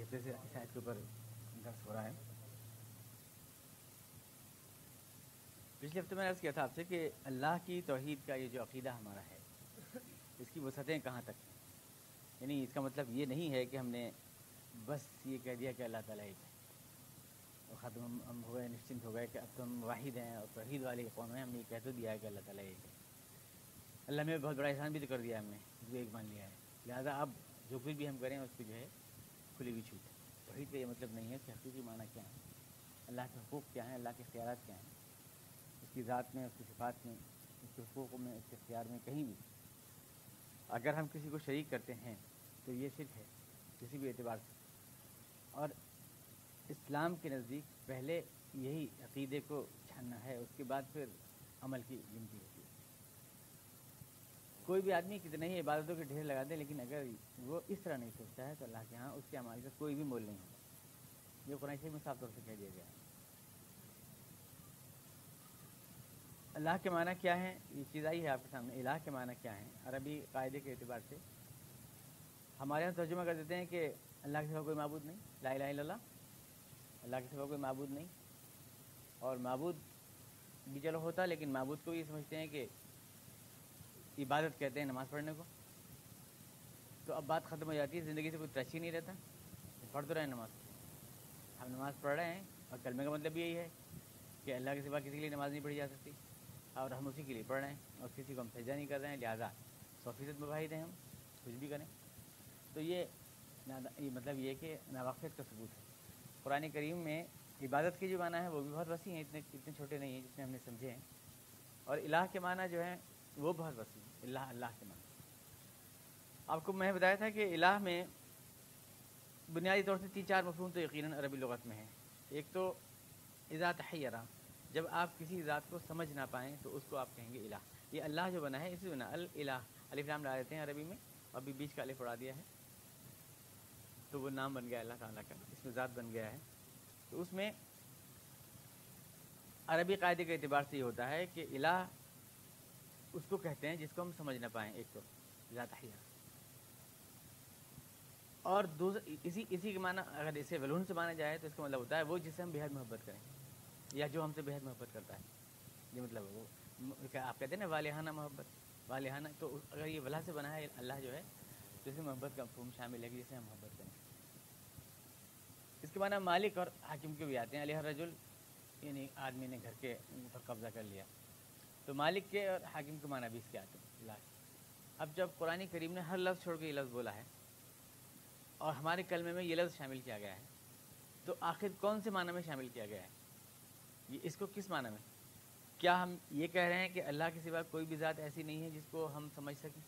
फेफड़े से इस साइड के ऊपर दर्द हो रहा है पिछले हफ़्ते मैंने अर्ज़ किया था आपसे कि अल्लाह की तोहद का ये जो अकीदा हमारा है इसकी वसतें कहाँ तक हैं? यानी इसका मतलब ये नहीं है कि हमने बस ये कह दिया कि अल्लाह ताला एक है। और ख़त्म हम, हम हो गए निश्चिंत हो गए कि अब तो हम वाहिद हैं और तोहद वाले कौम हैं हमने ये कह तो दिया है कि अल्लाह ताला एक है। अल्लाह में बहुत बड़ा एहसान भी तो कर दिया हमने जो एक मान लिया है। लिहाजा अब जो कुछ भी हम करें उस पर जो है खुली हुई छूट। तोहहीद का ये मतलब नहीं है कि हकीकी माना क्या है। अल्लाह के हकूक़ क्या हैं, अल्लाह के इख्तियार क्या हैं। उसकी ज़ात में, उसकी सिफात में, उसके हकूक़ में, उसके अख्तियार में कहीं भी। अगर हम किसी को शरीक करते हैं तो ये शिरक है, किसी भी एतबार से। और इस्लाम के नज़दीक पहले यही अकीदे को जानना है, उसके बाद फिर अमल की गिनती है। कोई भी आदमी कितने ही इबादतों के ढेर लगा दे लेकिन अगर वो इस तरह नहीं सोचता है तो अल्लाह के यहाँ उसके अमाल का कोई भी मोल नहीं होगा ये कुरान शरीफ में साफ़ तौर से कह दिया गया है। अल्लाह के माना क्या है? ये चीज़ आई है आपके सामने। इलाह के माना क्या है? अरबी कायदे के अतबार से हमारे यहाँ तर्जुमा कर देते हैं कि अल्लाह के सिवा कोई मबूद नहीं। ला इल्लल्लाह। अल्लाह के सिवा कोई मबूद नहीं। और मबूद भी चलो होता, लेकिन मबूद को ये समझते हैं कि इबादत कहते हैं नमाज़ पढ़ने को। तो अब बात ख़त्म हो जाती है, ज़िंदगी से कोई ही नहीं रहता। पढ़ तो रहे हैं नमाज़। हम नमाज़ पढ़ रहे हैं, और कलमे का मतलब यही है कि अल्लाह के सिवा किसी के लिए नमाज़ नहीं पढ़ी जा सकती, और हम उसी के लिए पढ़ रहे हैं, और किसी को हम सजा नहीं कर रहे हैं, लिहाजा सौ फ़ीसद मुबाहिद हैं हम, कुछ भी करें। तो ये ये मतलब ये कि नावाफियत का सबूत है। कुरान करीम में इबादत के जो माना है, वो भी बहुत वसी हैं, इतने इतने छोटे नहीं हैं जितने हमने समझे हैं। और इलाह के माना जो है, वो बहुत वसी है। अल्लाह अल्लाह के माना आपको मैं बताया था कि इलाह में बुनियादी तौर से तीन चार मफहूम तो यकीन अरबी लगत में है। एक तो इज़ा तहरा जब आप किसी ज़ात को समझ ना पाएँ तो उसको आप कहेंगे इलाह। ये अल्लाह जो बना है, इसी बना अल इलाह अलिफ्लाम ला देते हैं अरबी में अभी बीच का अलिफ उड़ा दिया है। तो वो नाम बन गया अल्लाह ताला का, इसमें ज़ात बन गया है। तो उसमें अरबी कायदे के अतबार से ये होता है कि इलाह उसको कहते हैं जिसको हम समझ ना पाएँ, एक तो ज़ात और दूसरा इसी इसी के माना, अगर इसे वलून से माना जाए तो इसका मतलब होता है वो जिससे हम बेहद मोहब्बत करें, या जो हमसे बेहद मोहब्बत करता है। ये मतलब वो क्या आप कहते हैं ना, वालहाना मोहब्बत? वालहाना तो अगर ये वला से बना है, अल्लाह जो है तो इसमें मोहब्बत का फूम शामिल है कि जिसे हम मोहब्बत करें। इसके माना मालिक और हाकिम के भी आते हैं, अलिह रजुल, यानी आदमी ने घर के ऊपर कब्जा कर लिया। तो मालिक के और हाकिम के माना भी इसके आते हैं लास्ट अब जब कुरानी करीम ने हर लफ्ज़ छोड़ के ये लफ्ज़ बोला है, और हमारे कलमे में ये लफ्ज़ शामिल किया गया है तो आखिर कौन से माना में शामिल किया गया है? ये इसको किस माना में? क्या हम ये कह रहे हैं कि अल्लाह के सिवा कोई भी ज़ात ऐसी नहीं है जिसको हम समझ सकें?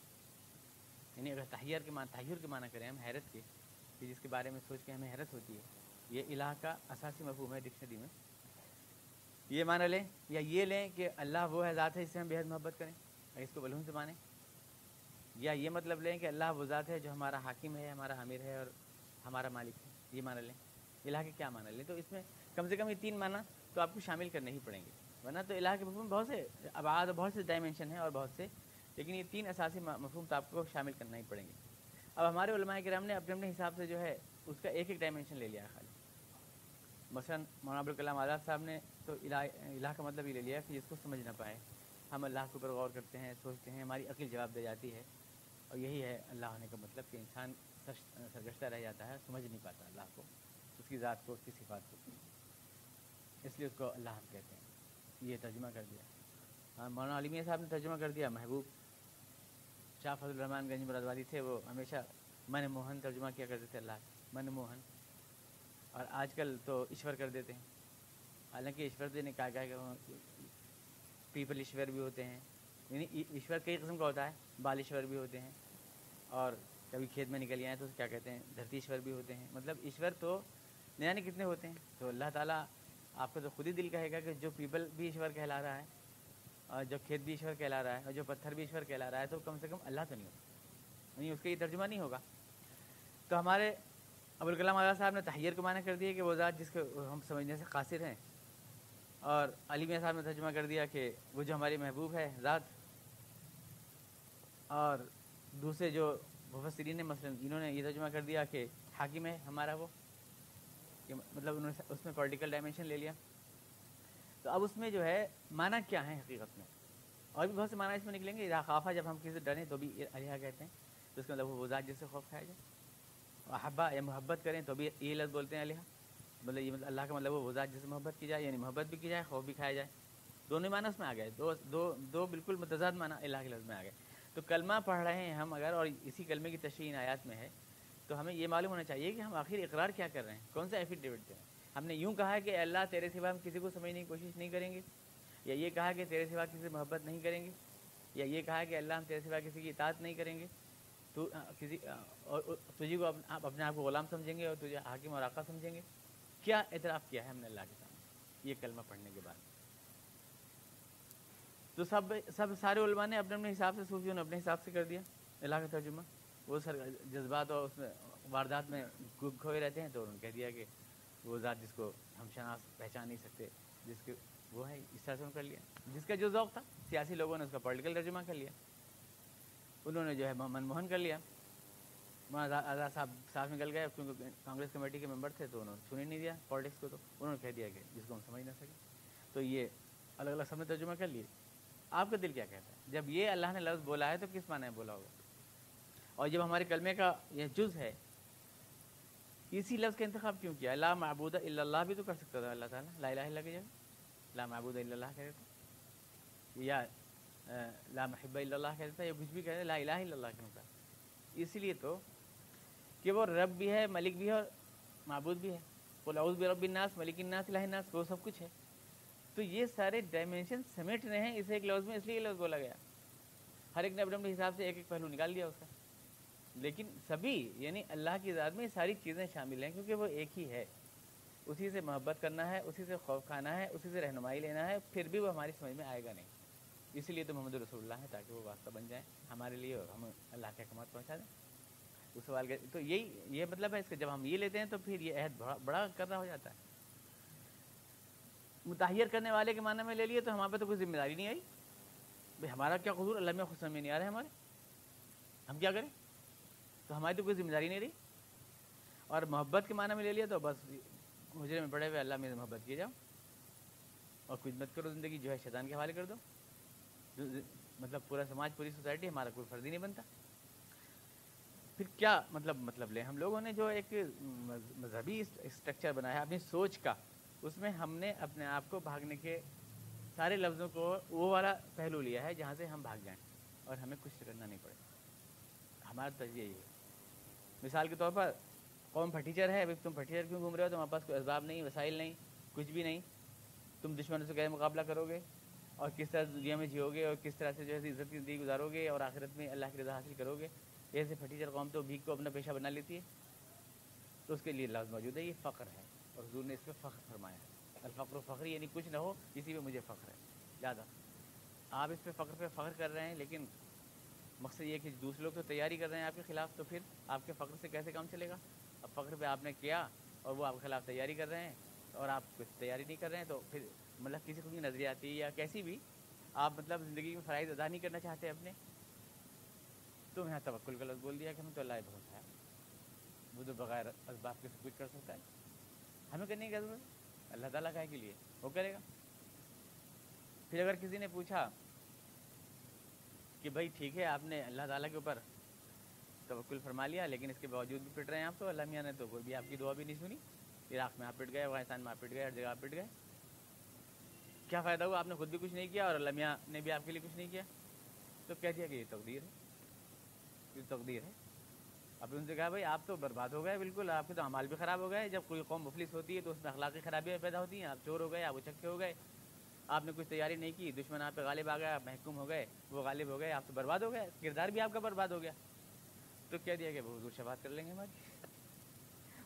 यानी अगर तहैर के मान तहैर के माना करें हम, हैरत के, कि जिसके बारे में सोच के हमें हैरत होती है, ये इलाह का असासी मफहूम है डिक्शनरी में। ये माना लें, या ये लें कि अल्लाह वो है, ज़ात है, जिससे हम बेहद मोहब्बत करें। अगर इसको बलून से माने, या ये मतलब लें कि अल्लाह वो ज़ात है, जो हमारा हाकिम है, हमारा अमीर है और हमारा मालिक है। ये माना लें। इलाह के क्या माना लें? तो इसमें कम से कम ये तीन माना तो आपको शामिल करने ही पड़ेंगे। वरना तो इलाह के मफहूम बहुत से आबाद बहुत से डायमेंशन हैं और बहुत से, लेकिन ये तीन असासी मफहूम तो आपको शामिल करना ही पड़ेंगे। अब हमारे कराम ने अपने अपने हिसाब से जो है, उसका एक एक डायमेंशन ले लिया खाली। मसलन मौलाना अबुल कलाम आज़ाद साहब ने तो इलाह इलाह का मतलब ये ले लिया कि जिसको समझ ना पाए। हम अल्लाह के ऊपर गौर करते हैं, सोचते हैं, हमारी अकील जवाब दे जाती है। और यही है अल्लाह होने का मतलब कि इंसान सरगश्ता रह जाता है, समझ नहीं पाता अल्लाह को, उसकी ज़ात को, उसकी सिफात को। इसलिए उसको अल्लाह हम कहते हैं। ये तर्जुमा कर दिया। हाँ मौलाना अलीमिया साहब ने तर्जुमा कर दिया। महबूब शाह फजल रहमान गंज मुरादवादी थे, वो हमेशा मन मोहन तर्जुमा किया करते थे अल्लाह मन मोहन। और आजकल तो ईश्वर कर देते हैं। हालाँकि ईश्वर जी ने क्या पीपल ईश्वर भी होते हैं। यानी ईश्वर कई किस्म का होता है। बाल ईश्वर भी होते हैं। और कभी खेत में निकल आए तो क्या कहते हैं? धरती ईश्वर भी होते हैं। मतलब ईश्वर तो न जाने कितने होते हैं? तो अल्लाह ताला आपको तो खुद ही दिल कहेगा कि जो पीपल भी ईश्वर कहला रहा है और जो खेत भी ईश्वर कहला रहा है और जो पत्थर भी ईश्वर कहला रहा है तो कम से कम अल्लाह तो नहीं होगा। यानी उसका ये तर्जुमा नहीं होगा। तो हमारे अबुल कलाम आज़ाद साहब ने तहैर को माना कर दिया कि वो ज़ात जिसके हम समझने से कासिर हैं। और अली मियाँ साहब ने तर्जुमा कर दिया कि वो जो हमारी महबूब है ज़ात और दूसरे जो मुफसरीन ने मसलन इन्होंने ये तर्जुमा कर दिया कि हाकिम है हमारा वो, कि मतलब उन्होंने उसमें पॉलिटिकल डायमेंशन ले लिया। तो अब उसमें जो है, माना क्या है हकीकत में? और भी बहुत से माना इसमें निकलेंगे। खाफा जब हम किसी से डरें तो भी अलिहा कहते हैं। तो उसका मतलब वो ज़ात जिससे खौफ खाया जाए। अहबा या मोहब्बत करें तो भी ये लफ्ज़ बोलते हैं अलिहा। मतलब ये मतलब अल्लाह का मतलब वो ज़ात जिससे मोहब्बत की जाए, यानी मोहब्बत भी की जाए, खौफ भी खाया जाए। दोनों माना उसमें आ गए। दो दो दो बिल्कुल मतजाद माना अल्लाह के लफ्ज़ में आ गए। तो कलमा पढ़ रहे हैं हम अगर, और इसी कलमे की तशरी आयात में है तो हमें ये मालूम होना चाहिए कि हम आखिर इकरार क्या कर रहे हैं, कौन सा एफिडेविट दे रहे हैं। हमने यूँ कहा है कि अल्लाह तेरे सिवा हम किसी को समझने की कोशिश नहीं करेंगे, या ये कहा कि तेरे सिवा किसी से मोहब्बत नहीं करेंगे, या ये कहा कि अल्लाह हम तेरे सिवा किसी की इतात नहीं करेंगे। तो किसी और तुझे को आप अपने आप को गुलाम समझेंगे और तुझे हाकिम और आका समझेंगे। क्या एतराफ़ किया है हमने अल्लाह के सामने? ये कलमा पढ़ने के बाद। तो सब सब सारे उलमा ने अपने अपने हिसाब से सूफियों ने अपने हिसाब से कर दिया, अल्लाह का तर्जुमा। वो सर, जज्बात और उसमें वारदात में गुप खोए रहते हैं तो उन्होंने कह दिया कि वो ज़ात जिसको हम शनास पहचान नहीं सकते, जिसके, वो है, इस तरह से कर लिया। जिसका जो जौक था, सियासी लोगों ने उसका पॉलिटिकल तर्जुमा कर लिया। उन्होंने जो है मनमोहन कर लिया। आज़ाद साहब साफ़ निकल गए क्योंकि कांग्रेस कमेटी के मेंबर थे तो उन्होंने सुन ही नहीं दिया पॉलिटिक्स को तो उन्होंने कह दिया कि जिसको हम समझ ना सके। तो ये अलग अलग सबने तर्जुमा कर लिए। आपका दिल क्या कहता है? जब ये अल्लाह ने लफ्ज़ बोला है तो किस माने बोला होगा? और जब हमारे कलमे का यह जुज़ है, इसी लफ्ज़ का इंतखब क्यों किया? ला महबूद अल्लाह भी तो कर सकता था अल्लाह ताला। ला इलाहा की जगह ला महबूद अल्लाह कह देता या ला महब अल्लाह कह देता या कुछ भी कह ला इलाहा क्यों कहा इसलिए तो कि वो रब भी है, मलिक भी है और महबूद भी है। कुल भी रब नास, मलिक नास नास, वो सब कुछ है। तो ये सारे डायमेंशन समेट रहे हैं, इसे एक लफ्ज़ में, इसलिए लफ्ज़ बोला गया। हर एक ने अपने अपने हिसाब से एक एक पहलू निकाल दिया उसका। लेकिन सभी, यानी अल्लाह की ज़ात में सारी चीज़ें शामिल हैं, क्योंकि वो एक ही है। उसी से मोहब्बत करना है, उसी से खौफ खाना है, उसी से रहनुमाई लेना है, फिर भी वो हमारी समझ में आएगा नहीं। इसीलिए तो मोहम्मद रसूलुल्लाह है, ताकि वो वास्ता बन जाए हमारे लिए और हम अल्लाह के अहकमात पहुँचा दें। उस सवाल के तो यही, ये मतलब है इसका, जब हम ये लेते हैं तो फिर ये अहद बड़ा बड़ा करना हो जाता है। मुताहिर करने वाले के माने में ले लिए तो हमारे पे तो कोई ज़िम्मेदारी नहीं आई। भाई, हमारा क्या कसूर? अल्लाह में खुश में नहीं आ रहे हमारे। हम क्या करें? तो हमारी तो कोई ज़िम्मेदारी नहीं रही। और मोहब्बत के माने में ले लिया तो बस मुजरे में पड़े हुए, अल्लाह में मोहब्बत किए जाओ। और कुछ मत करो ज़िंदगी, जो है शैतान के हवाले कर दो। मतलब पूरा समाज, पूरी सोसाइटी हमारा कोई फ़र्ज़ ही नहीं बनता। फिर क्या मतलब मतलब ले, हम लोगों ने जो एक मजहबी स्ट्रक्चर बनाया, अपनी सोच का, उसमें हमने अपने आप को भागने के सारे लफ्ज़ों को, वो वाला पहलू लिया है, जहाँ से हम भाग जाएँ, और हमें कुछ करना नहीं पड़े। हमारा तो यही है। मिसाल के तौर पर कौन फटीचर है, अभी तुम फटीचर क्यों घूम रहे हो? तुम्हारे पास कोई इसबाब नहीं, वसाइल नहीं, कुछ भी नहीं। तुम दुश्मनों से कैसे मुकाबला करोगे। और किस तरह दुनिया में जियोगे और किस तरह से जो है इज़्ज़त की ज़िंदगी गुजारोगे और आखिरत में अल्लाह की रजा हासिल करोगे। ऐसे फटीचर कौम तो भीख को अपना पेशा बना लेती है। तो उसके लिए लाज मौजूद है, ये फ़ख्र है। और हजूर ने इस पर फ़ख्र फरमाया अलफ़्र फ़ख्र यानी कुछ ना हो इसी में मुझे फ़ख्र है। ज़्यादा आप इस पर फ़ख्र पे फ़ख्र कर रहे हैं, लेकिन मकसद ये कि दूसरे लोग तो तैयारी कर रहे हैं आपके ख़िलाफ़ तो फिर आपके फ़ख्र से कैसे काम चलेगा? अब फ़ख्र पे आपने किया और वो आपके ख़िलाफ़ तैयारी कर रहे हैं और आप कुछ तैयारी नहीं कर रहे हैं तो फिर मतलब किसी को भी नज़रिया आती है या कैसी भी, आप मतलब ज़िंदगी में फ़राइज़ अदा नहीं करना चाहते अपने तो यहाँ तवक्ल गलत बोल दिया कि हमें तो अल्लाह भरोसा है। वो तो बगैर इसबाब के सब कुछ कर सकता है। हमें करने की ज़रूरत अल्लाह ताला का के लिए। वो करेगा। फिर अगर किसी ने पूछा कि भाई ठीक है, आपने अल्लाह ताला के ऊपर तवक्ल फरमा लिया, लेकिन इसके बावजूद भी पिट रहे हैं आप तो अल्लाह मियाँ ने तो कोई भी आपकी दुआ भी नहीं सुनी। इराक में आप पिट गए, अफ़गानिस्तान में आप पिट गए, हर जगह आप पिट गए। क्या फ़ायदा हुआ? आपने खुद भी कुछ नहीं किया और लमिया ने भी आपके लिए कुछ नहीं किया? तो कह दिया कि ये तकदीर है। ये तकदीर है। अब उनसे कहा, भाई, आप तो बर्बाद हो गए बिल्कुल। आपके तो अमाल भी ख़राब हो गए। जब कोई कौम मुफलिस होती है तो उसमें अखलाकी खराबियाँ पैदा होती हैं। आप चोर हो गए, आप उचक्के हो गए। आपने कुछ तैयारी नहीं की। दुश्मन आप पे गालिब आ गया, महकूम हो गए। वो गालिब हो गए, आप तो बर्बाद हो गए। किरदार भी आपका बर्बाद हो गया। तो कह दिया गया हुजूर शफात कर लेंगे हमारी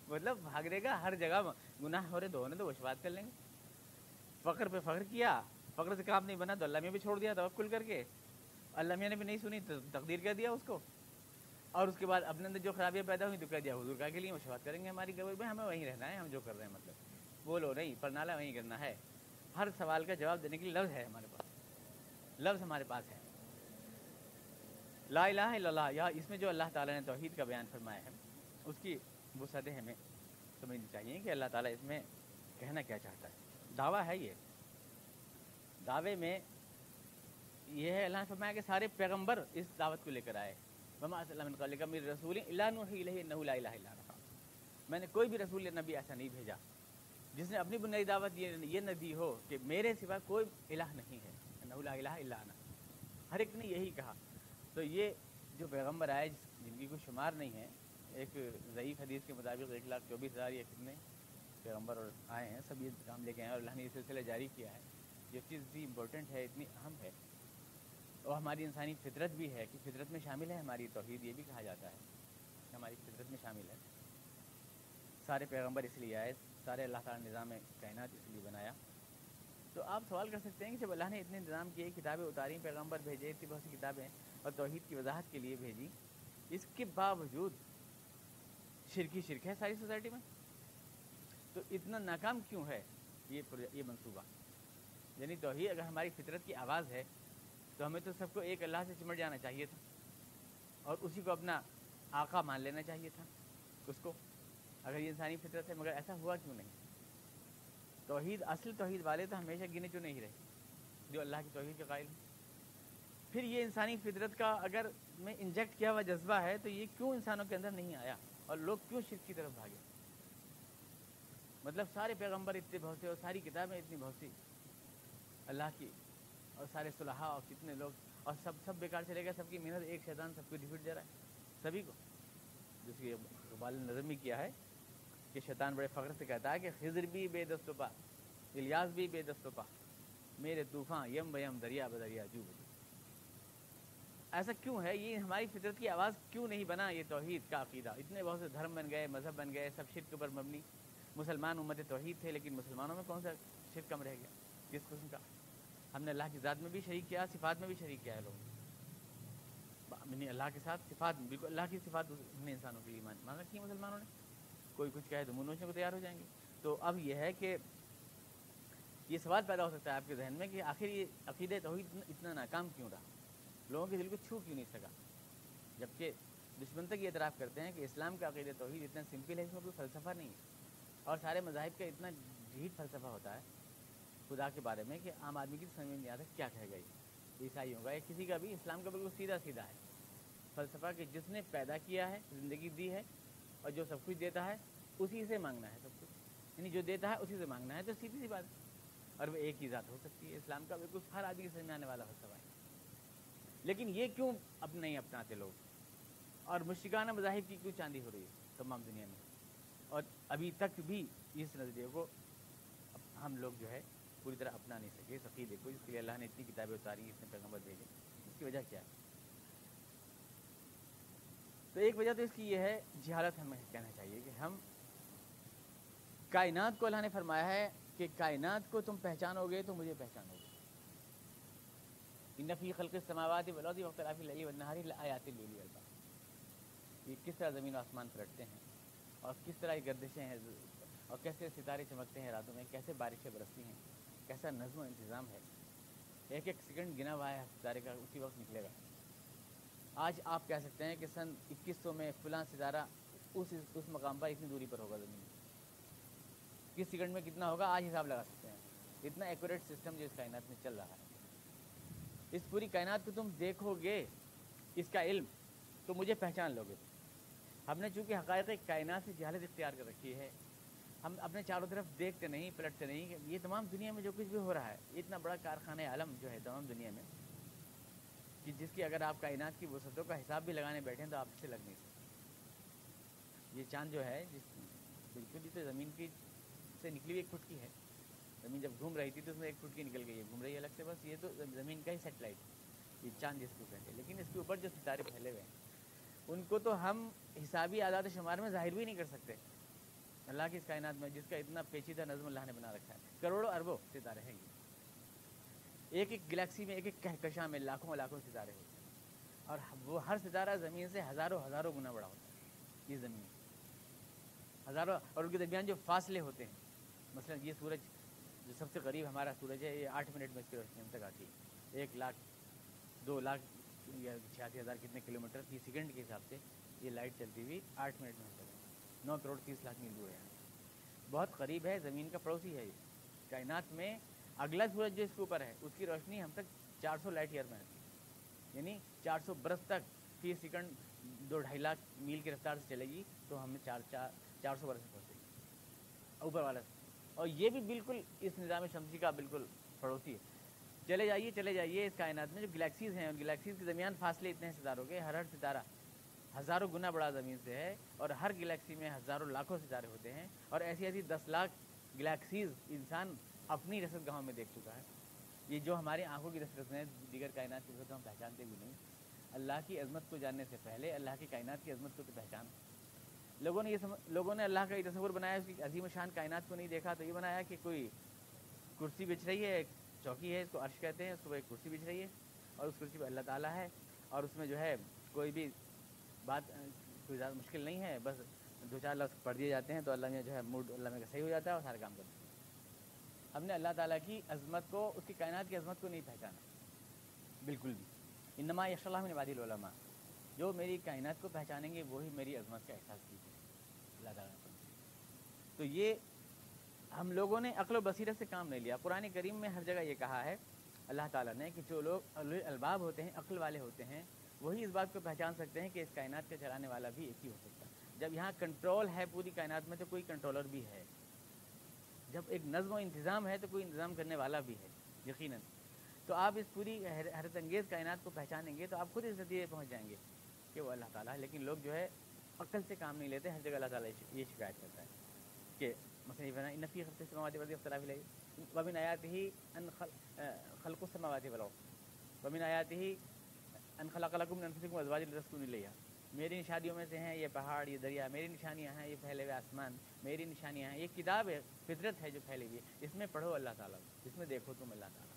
मतलब भाग देगा हर जगह गुनाह हो रहे तो होने तो वो शफात कर लेंगे। फ़ख्र पे फ़ख्र किया, फ़ख्र से काम नहीं बना तो अल्लाह भी छोड़ दिया, तवक्कुल करके। अल्लाह ने भी नहीं सुनी तो तकदीर कर दिया उसको। और उसके बाद अपने अंदर जो खराबियाँ पैदा हुई तो कह दिया, हुजूर का के लिए शफात करेंगे हमारी कबर में? हमें वहीं रहना है, हम जो कर रहे हैं मतलब। बोलो, नहीं, परनाला वहीं करना है। हर सवाल का जवाब देने के लिए लफ्ज़ है हमारे पास। लफ्ज़ हमारे पास है। ला इल्लल्लाह, या इसमें जो अल्लाह ताला ने तौहीद का बयान फरमाया है, उसकी वसत हमें समझनी चाहिए कि अल्लाह ताला इसमें कहना क्या चाहता है। दावा है ये। दावे में यह है, अल्लाह फरमाया कि सारे पैगंबर इस दावत को लेकर आए। रसूल मैंने कोई भी रसूल नबी ऐसा नहीं भेजा। जिसने अपनी बुनियादी दावत, ये ये न दी हो कि मेरे सिवा कोई इलाह नहीं है। नहुला हर एक ने यही कहा। तो ये जो पैगंबर आए, जिनकी कोई शुमार नहीं है, एक ज़यीफ़ हदीस के मुताबिक एक लाख चौबीस हज़ार या कितने पैगंबर और आए हैं, सब ये काम लेके आए हैं और अल्लाह ने ये सिलसिला जारी किया है। जो चीज़ भी इम्पोर्टेंट है, इतनी अहम है। और हमारी इंसानी फितरत भी है कि फितरत में शामिल है हमारी तोहद, ये भी कहा जाता है हमारी फितरत में शामिल है। सारे पैगंबर इसलिए आए, सारे अल्लाह ताला निज़ाम कायनात इसलिए बनाया। तो आप सवाल कर सकते हैं कि जब अल्लाह ने इतने इंतज़ाम किए, किताबें उतारी पैगंबर भेजे, इतनी बहुत सी किताबें और तोहहीद की वजाहत के लिए भेजी, इसके बावजूद शिरकी शिरक है सारी सोसाइटी में? तो इतना नाकाम क्यों है ये ये मनसूबा यानी तोहहीद अगर हमारी फितरत की आवाज़ है तो हमें तो सबको एक अल्लाह से चिमट जाना चाहिए था। और उसी को अपना आका मान लेना चाहिए था, उसको। अगर ये इंसानी फितरत है, मगर ऐसा हुआ क्यों नहीं? तोहहीद असल तोहहीद वाले तो हमेशा गिने चुने ही रहे, जो अल्लाह की तोहहीद के कायल हैं। फिर ये इंसानी फितरत का अगर में इंजेक्ट किया हुआ जज्बा है तो ये क्यों इंसानों के अंदर नहीं आया? और लोग क्यों शिर की तरफ़ भागे? मतलब सारे पैगंबर इतने बहुत से और सारी किताबें इतनी बहुत सी अल्लाह की और सारे सुलहा और कितने लोग और सब सब बेकार चले गए, सबकी मेहनत, एक शैतान सबको डिफिट दे रहा है। सभी को। जिसकी इकबाल ने नज़र भी किया है कि शैतान बड़े फ़ख्र से कहता है कि खिजर भी बेदस्तुपा, इलियास भी बेदस्तुपा, मेरे तूफ़ान यम बयम दरिया बदरिया जू बजू ऐसा क्यों है? ये हमारी फितरत की आवाज़ क्यों नहीं बना ये तोहहीद का अकीदा? इतने बहुत से धर्म बन गए, मज़हब बन गए, सब शिरक पर मबनी। मुसलमान उम्मत तोहहीद थे, लेकिन मुसलमानों में कौन सा शिरक कम रह गया? किस किस्म का? हमने अल्लाह की ज़ात में भी शरीक किया, सिफात में भी शरीक किया है लोगों ने। अल्लाह के साथ सिफात, बिल्कुल अल्लाह की सिफात हमने इंसानों के लिए मान मान रखी मुसलमानों ने। कोई कुछ कहे तो मुनोचने को तैयार हो जाएँगे। तो अब यह है कि ये सवाल पैदा हो सकता है आपके जहन में कि आखिर ये अकीद तोहहीद इतना नाकाम क्यों रहा? लोगों के दिल को छू क्यों नहीं सका? जबकि दुश्मन तक ये इतराफ़ करते हैं कि इस्लाम का अकीद तोहहीद इतना सिंपल है, इसमें कोई फ़लसफ़ा नहीं है। और सारे मजाहब का इतना ढीठ फ़लसफ़ा होता है खुदा के बारे में कि आम आदमी की समझ में नहीं आता क्या कह गई। ईसाइयों का या किसी का भी, इस्लाम का बिल्कुल सीधा सीधा है। फ़लसफ़ा कि जिसने पैदा किया है, ज़िंदगी दी है और जो सब कुछ देता है, उसी से मांगना है सब कुछ। यानी जो देता है, उसी से मांगना है तो सीधी सी बात। और वो एक ही ज़ात हो सकती है। इस्लाम का बिल्कुल हर आदमी समझ में आने वाला फलसफा है। लेकिन ये क्यों अब नहीं अपनाते लोग? और मुश्किकाना मजाहिब की क्यों चांदी हो रही है तमाम दुनिया में? और अभी तक भी इस नज़रिए को हम लोग जो है पूरी तरह अपना नहीं सके सफ़ी देखो जिसके लिए अल्लाह ने इतनी किताबें उतारी, इतने पैगंबर भेजे। इसकी वजह क्या? है तो एक वजह तो इसकी ये है, जहालत हमें कहना चाहिए कि हम कायनात को अल्लाह ने फरमाया है कि कायनात को तुम पहचानोगे तो मुझे पहचानोगे। नफ़ी खल्क समावाती वलौदी वक्तलाफ़ी आयात ये किस तरह ज़मीन आसमान पलटते हैं? और किस तरह की गर्दिशें हैं? और कैसे सितारे चमकते हैं रातों में? कैसे बारिशें बरसती हैं? कैसा नज्म इंतज़ाम है? एक एक सेकंड गिना हुआ है सितारे का, उसी वक्त निकलेगा। आज आप कह सकते हैं कि सन 2100 में फ़िलहाल सितारा उस उस मकाम पर इतनी दूरी पर होगा ज़मीन। किस सेकंड में कितना होगा? आज हिसाब लगा सकते हैं। इतना एक्यूरेट सिस्टम जो इस कायनात में चल रहा है। इस पूरी कायनात को तुम देखोगे, इसका इल्म तो मुझे पहचान लोगे। हमने चूँकि हक़ कायनात से जहालत इख्तियार कर रखी है, हम अपने चारों तरफ़ देखते नहीं, पलटते नहीं ये तमाम दुनिया में जो कुछ भी हो रहा है इतना बड़ा कारखाना आलम जो है तमाम दुनिया में, कि जिसकी अगर आप कायनात की वसतों का हिसाब भी लगाने बैठें तो आपसे लग नहीं सकते। ये चाँद जो है, जिस बिल्कुल ही तो ज़मीन की से निकली हुई एक फुटकी है, ज़मीन जब घूम रही थी तो उसमें एक फुटकी निकल गई है, घूम रही है अलग से, बस ये तो ज़मीन का ही सेटेलाइट ये चाँद जिसको कहते हैं, लेकिन इसके ऊपर जो सितारे फैले हुए हैं उनको तो हम हिसाबी आदात शुमार में ज़ाहिर भी नहीं कर सकते। अल्लाह की इस कायनात में, जिसका इतना पेचीदा नज़म अल्लाह ने बना रखा है, करोड़ों अरबों सितारे हैं ये। एक एक गैलेक्सी में, एक एक कहकशा में लाखों लाखों सितारे होते हैं। और वो हर सितारा ज़मीन से हज़ारों हज़ारों गुना बड़ा होता है, ये ज़मीन। हज़ारों, और उनके दरमियान जो फासले होते हैं, मसलन ये सूरज, जो सबसे करीब हमारा सूरज है, ये आठ मिनट में इसकी रोशनी हम तक आती है। एक लाख, दो लाख या छियासी हज़ार कितने किलोमीटर तीस सेकंड के हिसाब से ये लाइट चलती हुई आठ मिनट में तक नौ करोड़ तीस लाख मील दूर है। बहुत करीब है, ज़मीन का पड़ोसी है ये। कायनात में अगला सूरज जो इसके ऊपर है, उसकी रोशनी हम तक 400 लाइट ईयर में आती है। यानी 400 बरस तक फ़ी सेकंड, दो ढाई लाख मील की रफ्तार से चलेगी तो हमें चार चार चार सौ बरस पहुँचेगी। ऊपर वाला। और ये भी बिल्कुल इस निज़ाम शमसी का बिल्कुल पड़ोसी है। चले जाइए चले जाइए इस कायनात में। जो गलेक्सीज़ हैं उन गलेक्सीज़ के दरमियान फासले इतने सितारों के, हर हर सितारा, हज़ारों गुना बड़ा ज़मीन से है और हर गलेक्सी में हज़ारों लाखों सितारे होते हैं और ऐसी ऐसी दस लाख गलेक्सीज़ इंसान अपनी रसद गाँव में देख चुका है। ये जो हमारी आँखों की रसद है, दीगर कायनात की तो हम पहचानते भी नहीं। अल्लाह की अजमत को जानने से पहले, अल्लाह की कायनात की अजमत को तो पहचान। लोगों ने ये समझ लोगों ने अल्लाह का ये तस्वुर बनाया उसकी अजीम शान कायनात को नहीं देखा तो ये बनाया कि कोई कुर्सी बेच रही है चौकी है, इसको अर्श कहते हैं, उसको एक कुर्सी बिछ रही है और उस कुर्सी पर अल्लाह ताला है और उसमें जो है कोई भी बात कोई ज़्यादा मुश्किल नहीं है, बस दो चार लफ्ज़ पढ़ दिए जाते हैं तो अल्लाह में जो है मूड अल्लाह में सही हो जाता है और सारे काम करते हैं। हमने अल्लाह ताला की अजमत को, उसकी कायनात की अजमत को नहीं पहचाना। बिल्कुल भी। इनमा यशलामा जो मेरी कायनात को पहचानेंगे, वही मेरी अजमत का एहसास कीजिए। अल्लाह ताला तो ये हम लोगों ने अकल बसीरत से काम नहीं लिया। पुरानी करीम में हर जगह ये कहा है, अल्लाह ताला ने कि जो लोग अलबाब होते हैं, अक्ल वाले होते हैं, वही इस बात को पहचान सकते हैं कि इस कायनात का चलाने वाला भी एक ही हो सकता है। जब यहाँ कंट्रोल है पूरी कायनात में तो कोई कंट्रोलर भी है। जब एक नज़म इंतज़ाम है तो कोई इंतज़ाम करने वाला भी है यकीन तो आप इस पूरी हरत अंगेज़ कायनात को पहचानेंगे तो आप खुद इस नतीजे पहुँच जाएँगे कि वो अल्लाह ताला है। लेकिन लोग जो है, अक्ल से काम नहीं लेते, हर जगह अल्लाह ताला ये शिकायत करता है कि मसला नफ़ी खलते समावाती वजी अख्तलाफ वमिन आयात ही अन खलक़ समावाती बलो वमिन आयात ही अन खलाकुम नफसिकुम अजवाज रसूल लिया मेरी निशानियों में से हैं ये पहाड़ ये दरिया मेरी निशानियाँ हैं ये फैले हुए आसमान मेरी निशानियाँ हैं ये किताब है फितरत है जो फैली हुई है इसमें पढ़ो अल्लाह ताला इसमें देखो तुम अल्लाह ताला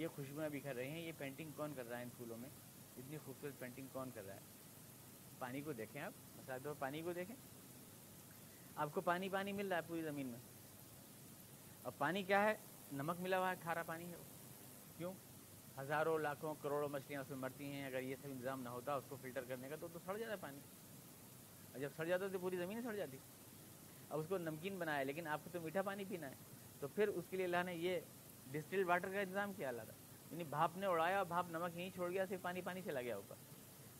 ये खुशबुएँ बिखर रही हैं ये पेंटिंग कौन कर रहा है इन फूलों में इतनी खूबसूरत पेंटिंग कौन कर रहा है पानी को देखें आप मसाले पानी को देखें आपको पानी पानी मिल रहा है पूरी ज़मीन में। और पानी क्या है? नमक मिला हुआ है, खारा पानी है क्यों? हज़ारों, लाखों, करोड़ों मछलियाँ उसमें मरती हैं, अगर ये सब इंतज़ाम ना होता उसको फ़िल्टर करने का तो तो सड़ जाता पानी। और जब सड़ जाता तो पूरी ज़मीन सड़ जाती। अब उसको नमकीन बनाया, लेकिन आपको तो मीठा पानी पीना है। तो फिर उसके लिए अल्लाह ने ये डिस्टिल्ड वाटर का इंतज़ाम किया, अल्लाह यानी भाप ने उड़ाया और भाप नमक यहीं छोड़ गया, सिर्फ़ पानी पानी चला गया ऊपर।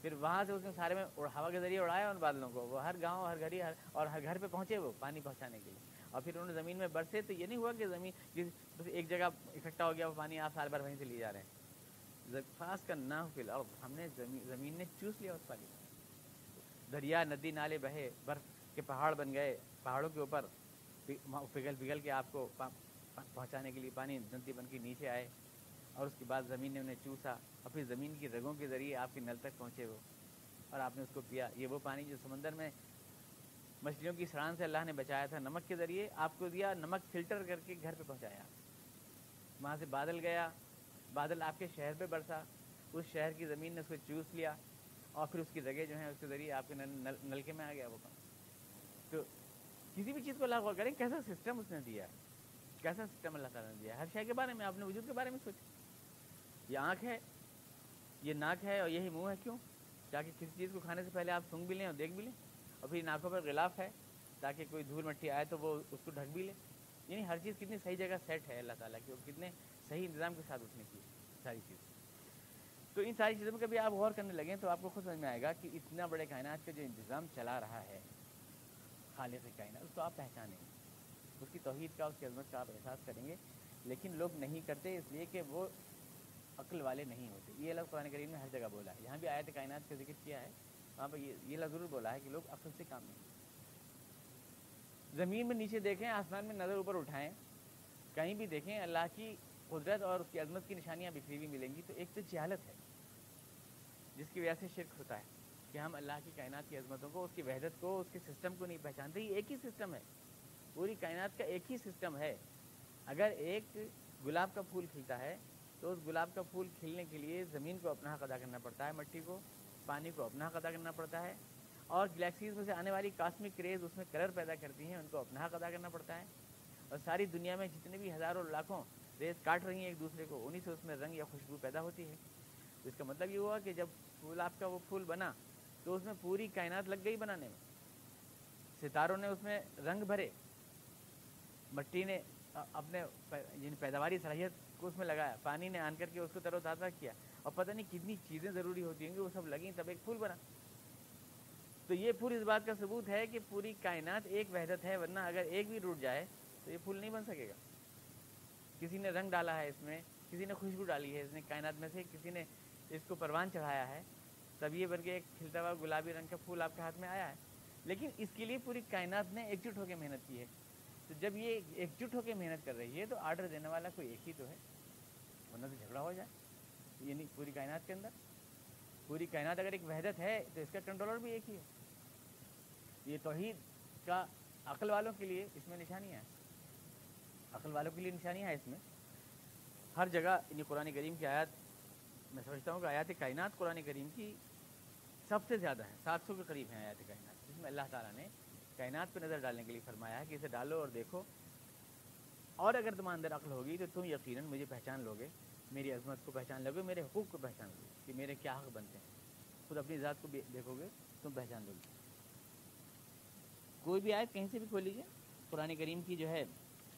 फिर वहाँ से उसने सारे में हवा के ज़रिए उड़ाया उन बादलों को। वो हर गाँव, हर घरी हर, और हर घर पे पहुँचे वो पानी पहुँचाने के लिए। और फिर उन्होंने ज़मीन में बरसे तो ये नहीं हुआ कि ज़मीन जिस, बस एक जगह इकट्ठा हो गया वो पानी आप साल भर वहीं से ले जा रहे हैं। खास का ना फिल अब हमने ज़मीन ने चूस लिया उस पानी दरिया, नदी, नाले बहे, बर्फ़ के पहाड़ बन गए, पहाड़ों के ऊपर पिघल पिघल के आपको पहुँचाने के लिए पानी नदी बन के नीचे आए। और उसके बाद ज़मीन ने उन्हें चूसा और फिर ज़मीन की रगों के ज़रिए आपके नल तक पहुँचे वो। और आपने उसको पिया। ये वो पानी जो समंदर में मछलियों की सड़ान से अल्लाह ने बचाया था नमक के ज़रिए आपको दिया नमक फ़िल्टर करके घर पे पहुँचाया। वहाँ से बादल गया बादल आपके शहर पे बरसा। उस शहर की ज़मीन ने उसको चूस लिया और फिर उसकी जगह जो है उसके ज़रिए आपके नल, नल, नलके में आ गया वो पानी। तो किसी भी चीज़ को लागू करें कैसा सिस्टम उसने दिया? कैसा सिस्टम अल्लाह ताला ने दिया? हर शय के बारे में आपने वजूद के बारे में सोचा। ये आँख है, ये नाक है और यही मुँह है, क्यों? ताकि किसी चीज़ को खाने से पहले आप सूंघ भी लें और देख भी लें और फिर नाकों पर गिलाफ है, ताकि कोई धूल मट्टी आए तो वो उसको ढक भी ले। यानी हर चीज़ कितनी सही जगह सेट है अल्लाह ताला की और कितने सही इंतज़ाम के साथ उसने की सारी चीज़। तो इन सारी चीज़ों में कभी आप गौर करने लगें तो आपको खुद समझ में आएगा कि इतना बड़े कायनात का जो इंतज़ाम चला रहा है खाले से कायनात, उसको आप पहचानेंगे उसकी तोहहीद का, उसकी अजमत का आप एहसास करेंगे। लेकिन लोग नहीं करते इसलिए कि वो अक्ल वाले नहीं होते। ये लफ्ज़ कुरान करीम ने हर जगह बोला है। यहाँ भी आयत कायनात का ज़िक्र किया है। वहाँ पर ये ये लफ्ज़ ज़रूर बोला है कि लोग अक्ल से काम नहीं ज़मीन में नीचे देखें, आसमान में नज़र ऊपर उठाएँ, कहीं भी देखें, अल्लाह की कुदरत और उसकी अजमत की निशानियाँ बिखरी हुई मिलेंगी तो एक तो जहालत है, जिसकी वजह से शिरक होता है कि हम अल्लाह की कायनात की अजमतों को, उसकी वहदत को, उसके सिस्टम को नहीं पहचानते। ये एक ही सिस्टम है। पूरी कायनात का एक ही सिस्टम है। अगर एक गुलाब का फूल खिलता है तो उस गुलाब का फूल खिलने के लिए ज़मीन को अपना हक अदा करना पड़ता है, मट्टी को, पानी को अपना हक अदा करना पड़ता है और गलेक्सीज में से आने वाली कास्मिक रेज उसमें कलर पैदा करती हैं, उनको अपना हक अदा करना पड़ता है और सारी दुनिया में जितने भी हज़ारों लाखों रेज काट रही हैं एक दूसरे को, उन्हीं से उसमें रंग या खुशबू पैदा होती है। तो इसका मतलब ये हुआ कि जब फूल आपका वो फूल बना तो उसमें पूरी कायनात लग गई बनाने में। सितारों ने उसमें रंग भरे, मट्टी ने अपने जिन पैदावारी सलाहियत को उसमें लगाया। पानी ने आन करके उसको तरोताज़ा किया। और पता नहीं कितनी चीज़ें ज़रूरी होती होंगी वो सब लगी, तब एक फूल बना। तो ये फूल इस बात का सबूत है कि पूरी कायनात एक वहदत है, वरना अगर एक भी टूट जाए तो ये फूल नहीं बन सकेगा। किसी ने रंग डाला है इसमें, किसी ने खुशबू डाली है इसने कायनात में से, किसी ने इसको परवान चढ़ाया है, तब ये बन के एक खिलता हुआ गुलाबी रंग का फूल आपके हाथ में आया है। लेकिन इसके लिए पूरी कायनात ने एकजुट होकर मेहनत की है। तो जब ये एकजुट होकर मेहनत कर रही है तो आर्डर देने वाला कोई एक ही तो है। वरना तो झगड़ा हो जाए। ये नहीं पूरी कायनात के अंदर। पूरी कायनात अगर एक वहदत है तो इसका कंट्रोलर भी एक ही है। ये तोहीद का अकल वालों के लिए इसमें निशानियाँ हैं। अकल वालों के लिए निशानियाँ हैं इसमें। हर जगह इन कुरान करीम की आयत, मैं समझता हूँ कि आयात कायनात कुरान करीम की सबसे ज़्यादा है। सात सौ के करीब है आयात कायनात। जिसमें अल्लाह ताला ने कायनात पर नज़र डालने के लिए फरमाया है कि इसे डालो और देखो। और अगर तुम्हारे अंदर अक्ल होगी तो तुम यकीनन मुझे पहचान लोगे, मेरी अजमत को पहचान लोगे, मेरे हकूक़ को पहचान लोगे कि मेरे क्या हक बनते हैं। खुद अपनी ज़ात को देखोगे, तुम पहचान लोगे। कोई भी आयत कहीं से भी खोल लीजिए। पुरानी करीम की जो है,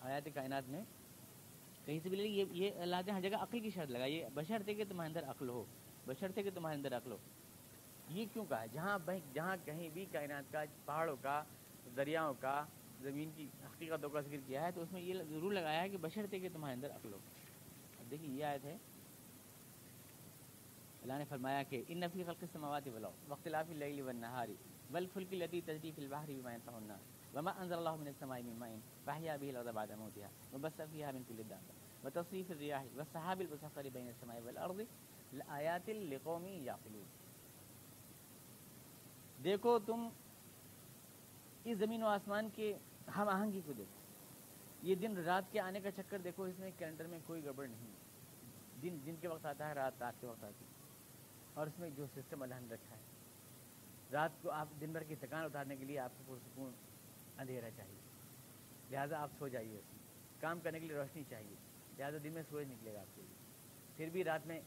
आयात कायनात में, कहीं से भी ले ये ये अल्लाह हर जगह अक्ल की शर्त लगाई बशर थे कि तुम्हारे अंदर अक्ल हो बशर थे कि तुम्हारे अंदर अक्ल हो। ये क्यों कहा जहाँ जहाँ कहीं भी कायनात का, पहाड़ों का दरियाओं का, ज़मीन की हकीकतों का ज़िक्र किया है तो उसमें ये ज़रूर लगाया है कि बशर थे कि तुम्हारे अंदर अक्ल अब देखिए, ये आयत है। अल्लाह ने फरमाया कि इन नफ़ी खल्क समावत वलाओ वक्तलाफ़ी लैली व नहारी। बल फुल्की लती तजदी फिल बहरी बिमायन तहन्ना वमा अंज़ल मिन समाई मिन माइन फहिया बिही लदा बाद मौतिहा। व तसरीफ रियाह। व सहाबिल मुसखरी बैन समाई वल अर्द। आयातिल लिकौमी याक़िलून। देखो तुम इस ज़मीन और आसमान के हम आहंगी को देखो। ये दिन रात के आने का चक्कर देखो, इसमें कैलेंडर में कोई गड़बड़ नहीं है। दिन दिन के वक्त आता है, रात रात के वक्त आती है। और इसमें जो सिस्टम अल्लाह रखा है, रात को आप दिन भर की थकान उतारने के लिए आपको पुरसकून अंधेरा चाहिए। लिहाजा आप सो जाइए। उसमें काम करने के लिए रोशनी चाहिए। लिहाजा दिन में सूरज निकलेगा आपके लिए। फिर भी रात में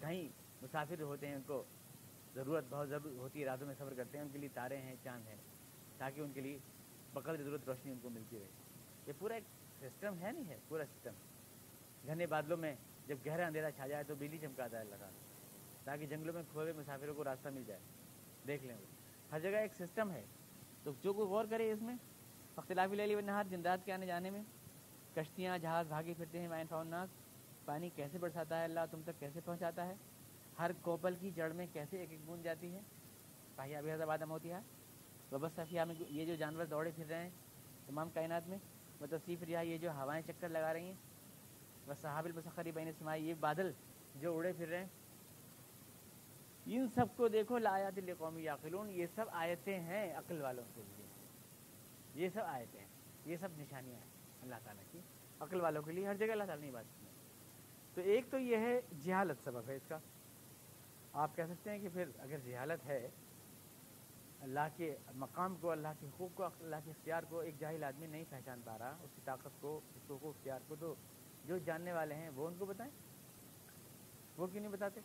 कहीं मुसाफिर होते हैं, उनको ज़रूरत बहुत ज़रूर होती है, रातों में सफ़र करते हैं, उनके लिए तारे हैं, चाँद हैं। ताकि उनके लिए बकल ज़रूरत रोशनी उनको मिलती रहे। ये पूरा एक सिस्टम है नहीं है? पूरा सिस्टम घने बादलों में जब गहरा अंधेरा छा जाए तो बिजली चमकाता है लगा ताकि जंगलों में खोए हुए मुसाफिरों को रास्ता मिल जाए। देख लें हर जगह एक सिस्टम है। तो जो कोई गौर करे इसमें अख्तिलाफ़ी ले नहार रात के आने जाने में। कश्तियाँ, जहाज़ भागे फिरते हैं वाइन फाउनास पानी कैसे बरसाता है, अल्लाह तुम तक कैसे पहुँचाता है? हर कोपल की जड़ में कैसे एक एक बूंद जाती है? पाहिया बेहद आदम होती है। वबस सफ़िया में ये जो जानवर दौड़े फिर रहे हैं, तमाम कायनात में व तसीफ़ रिहा ये जो हवाएँ चक्कर लगा रही हैं व सहाबिल मसखरी बैन समाई ये बादल जो उड़े फिर रहे हैं, इन सबको देखो लायात कौमी याकिलून, ये सब आयतें हैं अक्ल वालों के लिए। ये सब आयतें हैं, ये सब निशानियाँ हैं, अल्लाह ताला की। अक्ल वालों के लिए हर जगह अल्लाह ताला ने बात की तो एक तो ये है जहालत सबब है इसका। आप कह सकते हैं कि फिर अगर जहालत है अल्लाह के मकाम को, अल्लाह के हकूक़ को, अल्लाह के इख्तियार को एक जाहिल आदमी नहीं पहचान पा रहा। उसकी ताकत को उसको को, इख्तियार को तो जो जानने वाले हैं वो उनको बताएँ। वो क्यों नहीं बताते?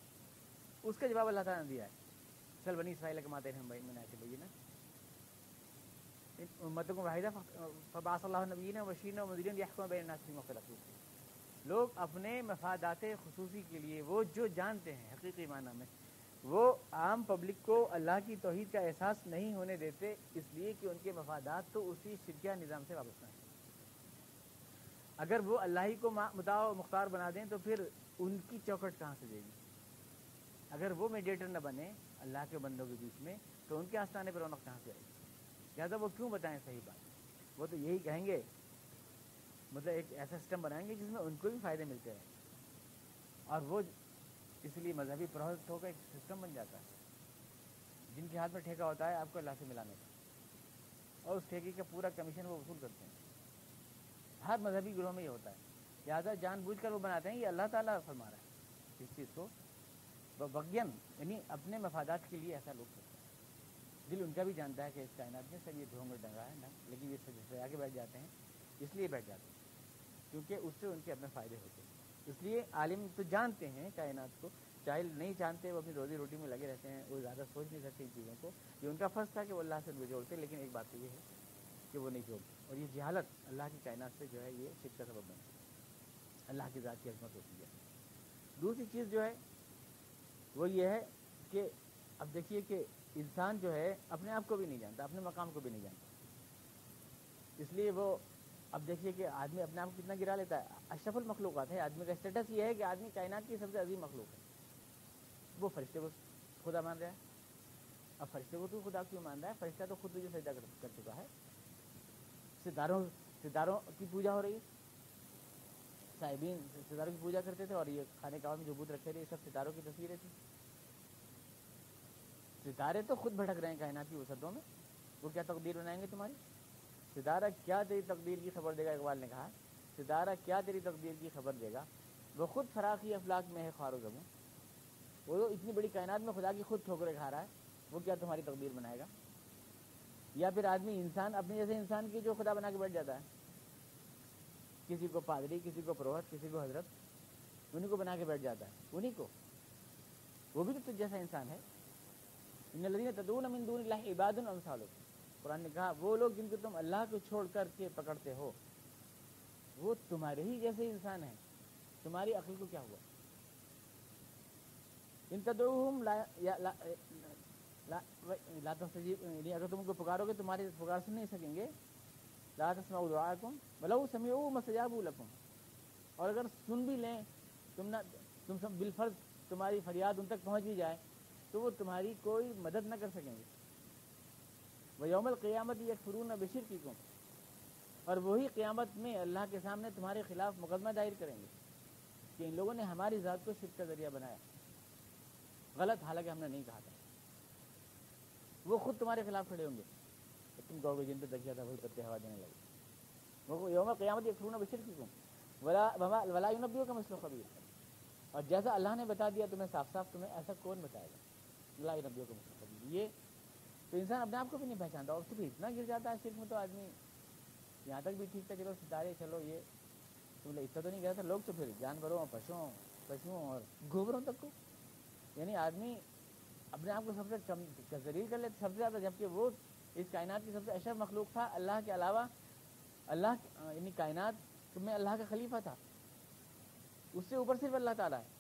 उसका जवाब अल्लाह ताला ने दिया है। चल बनी इसराइल कमाते हैं भाई, मैंने भैया ना। उम्मतों को वाहिदा, फबास नबीन वशीन मदीन यकम लोग अपने मफादात, खसूसी के लिए वो जो जानते हैं, हकीकी माना में वो आम पब्लिक को अल्लाह की तोहहीद का एहसास नहीं होने देते, इसलिए कि उनके मफादात तो उसी शिरकिया निज़ाम से वाबस्ता हैं। अगर वो अल्लाह ही को मुदा मुख्तार बना दें तो फिर उनकी चौकट कहाँ से देगी? अगर वो मीडिएटर न बने अल्लाह के बंदों के बीच में तो उनके आस्थाने पर रौनक कहाँ से आएगी? लिहाजा वो क्यों बताएँ सही बात? वो तो यही कहेंगे मतलब एक ऐसा सिस्टम बनाएँगे जिसमें उनको भी फ़ायदे मिलते हैं। और वो इसलिए मजहबी प्रभावित होकर एक सिस्टम बन जाता है, जिनके हाथ में ठेका होता है आपको से मिलाने का। और उस ठेके का पूरा कमीशन वो वसूल करते हैं। हर मजहबी ग्रोह में ये होता है। लिहाजा जानबूझ कर वो बनाते हैं ये अल्लाह ताला फरमा रहा है। इस चीज़ को वज्ञन यानी अपने मफादात के लिए ऐसा लोग करते हैं। दिल उनका भी जानता है कि इस कायनात में सब ये ढोंग डंगा है ना, लेकिन ये सब आगे बैठ जाते हैं, इसलिए बैठ जाते हैं, क्योंकि उससे उनके अपने फ़ायदे होते हैं। इसलिए आलिम तो जानते हैं कायनात को, चाहे नहीं जानते, वो अपनी रोजी रोटी में लगे रहते हैं, वो ज़्यादा सोच नहीं सकते इन चीज़ों को। ये उनका फ़र्ज़ था कि वो अल्लाह से उनको जोड़ते, लेकिन एक बात तो ये है कि वो नहीं जोड़ते। और ये जहालत अल्लाह की कायनात से जो है, ये शिक का सबब बनती अल्लाह की ज़ात की अजमत होती है। दूसरी चीज़ जो है, वो ये है कि अब देखिए कि इंसान जो है, अपने आप को भी नहीं जानता, अपने मकाम को भी नहीं जानता। इसलिए वो अब देखिए कि आदमी अपने आप को कितना गिरा लेता है। अशरफुल मखलूक है। आदमी का स्टेटस ये है कि आदमी कायनात की सबसे अजीम मखलूक है। वो फरिश्ते को खुदा मान रहा है। अब फरिश्ते को तो खुदा क्यों मान रहा है? फरिश्ता तो खुद तुझे सजदा कर चुका है। सितारों सितारों की पूजा हो रही है। साहिबीन सितारों की पूजा करते थे और ये खाने का में जो बूथ रखे थे। सब सितारों की तस्वीरें थी। सितारे तो खुद भटक रहे हैं कायनात की वसतों में। वो क्या तकदीर बनाएँगे तुम्हारी? सितारा क्या तेरी तकदीर की खबर देगा? इकबाल ने कहा, सितारा क्या तेरी तकदीर की खबर देगा? वो खुद फराकी अफलाक में है खारो जमू वो तो इतनी बड़ी कायनात में खुदा की खुद ठोकरे खा रहा है, वो क्या तुम्हारी तकदीर बनाएगा? या फिर आदमी इंसान, अपने जैसे इंसान की जो खुदा बना के बैठ जाता है? किसी को पादरी, किसी को प्रोहत, किसी को हज़रत, उन्हीं को बना के बैठ जाता है। उन्हीं को। वो भी तो जैसा इंसान है। इन लदीन तदून अमिन इबादुन अमसालो कुरान ने कहा वो लोग जिनको तुम अल्लाह को छोड़ करके पकड़ते हो वो तुम्हारे ही जैसे इंसान है। तुम्हारी अकल को क्या हुआ? इन तदुम ला, ला अगर तुम उनको पुकारोगे तुम्हारे पुकार सुन नहीं सकेंगे। ला तस्माकुम भला समीऊ मसजाबू लकुम। और अगर सुन भी लें तुम ना तुम सब बिलफर्ज तुम्हारी फरियाद उन तक पहुँच भी जाए तो वो तुम्हारी कोई मदद न कर सकेंगे। वह यौमल क़ियामत यह फरून बशिर की कुम और वही क़ियामत में अल्लाह के सामने तुम्हारे खिलाफ मुकदमा दायर करेंगे कि इन लोगों ने हमारी ज़ात को शिर का ज़रिया बनाया। गलत हालाँकि हमने नहीं कहा था। वो खुद तुम्हारे खिलाफ खड़े होंगे। तो तुम कहोगे, जिन पर दकिया था, वही पत्ते हवा देने लगे। वो यौम क़यामत एक फरून बशिर की कुम वला वला यूनबियों का मसलो कबीर और जैसा अल्लाह ने बता दिया, तुम्हें साफ़ साफ़ तुम्हें ऐसा कौन बताएगा? वला यूनबियों का मसलो कबीर ये तो इंसान अपने आप को भी नहीं पहचानता, और फिर इतना गिर जाता है शिरक में तो आदमी यहाँ तक भी ठीक था चलो सितारे, चलो ये। तो बोले, इतना तो नहीं गया था, लोग तो फिर जानवरों, पशुओं पशुओं और गोबरों तक को। यानी आदमी अपने आप को सबसे जलील कर लेते, सबसे ज़्यादा, जबकि वो इस कायनात की सबसे अशर मखलूक था, अल्लाह के अलावा, अल्लाह, यानी कायनात में अल्लाह का खलीफा था। उससे ऊपर सिर्फ़ अल्लाह ताला है।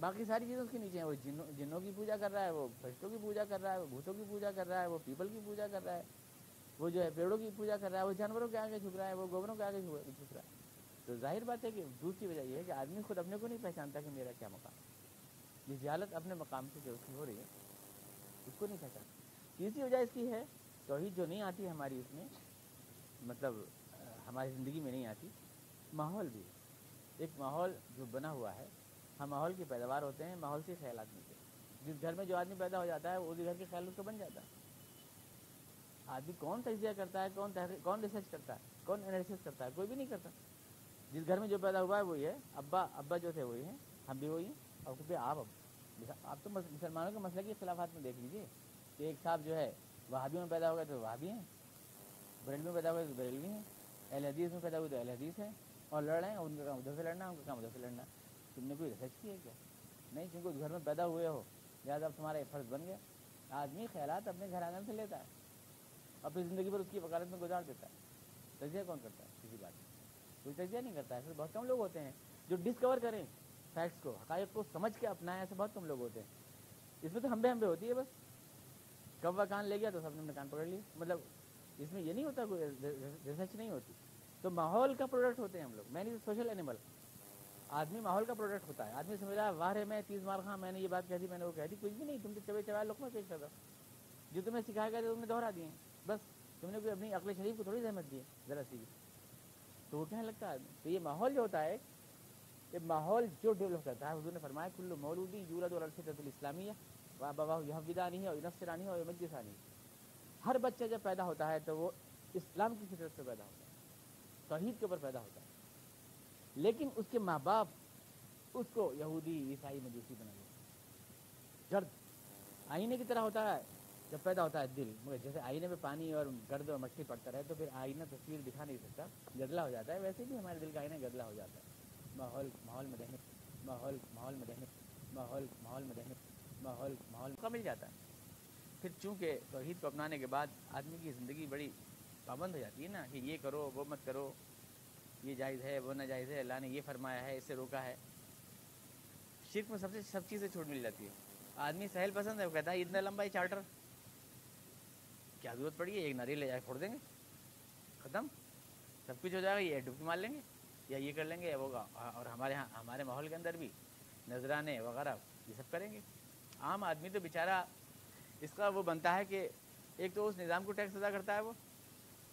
बाकी सारी चीज़ें उसके नीचे हैं। वो जिन्नों जिन्नों की पूजा कर रहा है, वो फरिश्तों की पूजा कर रहा है, वो भूतों की पूजा कर रहा है, वो पीपल की पूजा कर रहा है, वो जो है पेड़ों की पूजा कर रहा है, वो जानवरों के आगे झुक रहा है, वो गोबरों के आगे झुक रहा है। तो ज़ाहिर बात है कि दूसरी वजह यह है कि आदमी खुद अपने को नहीं पहचानता कि मेरा क्या मकाम ये जहालत अपने मकाम से जो उसकी हो रही है, उसको नहीं पहचानता। तीसरी वजह इसकी है तोहहीद जो नहीं आती हमारी उसमें मतलब हमारी ज़िंदगी में नहीं आती, माहौल भी एक माहौल जो बना हुआ है हम माहौल की पैदावार होते हैं, माहौल से ख्याल मिलते हैं जिस घर में जो आदमी पैदा हो जाता है, वो उसी घर के ख्याल उसको बन जाता है। आदमी कौन तजिया करता है, कौन तहरी, कौन रिसर्च करता है, कौन एनालिसिस करता है, कोई भी नहीं करता। जिस घर में जो पैदा हुआ है, वही है। अब्बा अब्बा जो थे, वही हैं। हम भी वही हैं। और फिर आप अब आप तो मुसलमानों के मसले के खिलाफात में देख लीजिए। कि एक साहब जो है, वहाबियों में पैदा हो गए तो वहाबी हैं। बरेलवी में पैदा हुए तो बरेलवी हैं। अहल हदीस में पैदा हुए तो अहल हदीस हैं। और लड़ रहे हैं, उनका काम उधर से लड़ना, उनका काम उधर से लड़ना। तुमने कोई रिसर्च किया क्या? नहीं, क्योंकि घर में पैदा हुए हो। लिहाजा अब तुम्हारा फ़र्ज़ बन गया। आदमी ख्याल अपने घर आँगन से लेता है अपनी ज़िंदगी पर उसकी वकालत में गुजार देता है। तजिया कौन करता है? किसी बात कोई तजिया नहीं करता। है फिर बहुत कम लोग होते हैं जो डिस्कवर करें फैक्ट्स को, हकायक को समझ के अपनाएँ। ऐसे बहुत कम लोग होते हैं। इसमें तो हम्बे हम्बे होती है बस। कब वह कान ले गया तो सबने अपने कान पकड़ लिया मतलब इसमें ये नहीं होता कोई रिसर्च नहीं होती। तो माहौल का प्रोडक्ट होते हैं हम लोग। मैंने सोशल एनिमल आदमी माहौल का प्रोडक्ट होता है। आदमी समझ है, वाह रे, मैं तीस मार खा मैंने ये बात कह दी, मैंने वो कह दी, कुछ भी नहीं तुम तो चबे चबाए लोग में पेश कर जो तुम्हें सिखाया गया तुमने दोहरा दिए। बस, तुमने कोई अपनी अकल शरीफ को थोड़ी जहमत दी, ज़रा सी। तो वो कहने लगता है तो ये माहौल जो होता है, ये माहौल जो डेवलप करता है, हजूर ने फरमाया, कुल्लू मौलूदी यूरद और इस्लामिया बाबा यहविदानी है नफसरानी है और मजसानी हर बच्चा जब पैदा होता है तो वो इस्लाम की फितरत से पैदा होता है, तोहीद के ऊपर पैदा होता है। लेकिन उसके माँ बाप उसको यहूदी, ईसाई मजूसी बना देते गर्द। आईने की तरह होता है, जब पैदा होता है दिल। मगर जैसे आईने में पानी और गर्द और मट्टी पड़ता रहे तो फिर आईना तस्वीर दिखा नहीं सकता। गदला हो जाता है, वैसे भी हमारे दिल का आईना गदला हो जाता है। माहौल माहौल में रहने, माहौल माहौल में रहने, माहौल माहौल में रहने, माहौल माहौल का मिल जाता है। फिर चूँकि तोहहीद को अपनाने के बाद आदमी की ज़िंदगी बड़ी पाबंद हो जाती है ना, कि ये करो, वो मत करो ये जायज़ है, वो नाजायज़ है, अल्लाह ने ये फरमाया है, इससे रोका है। शिरक में सबसे, सब चीज़ें छूट मिल जाती है। आदमी सहल पसंद है, वो कहता है इतना लंबा ही चार्टर क्या ज़रूरत पड़ी है? एक नारियल ले जाए फोड़ देंगे। ख़त्म। सब कुछ हो जाएगा, ये डुबकी मार लेंगे, या ये कर लेंगे, या वो और हमारे यहाँ, हमारे माहौल के अंदर भी नजराने वगैरह, ये सब करेंगे। आम आदमी तो बेचारा, इसका वो बनता है कि एक तो उस निज़ाम को टैक्स अदा करता है वो।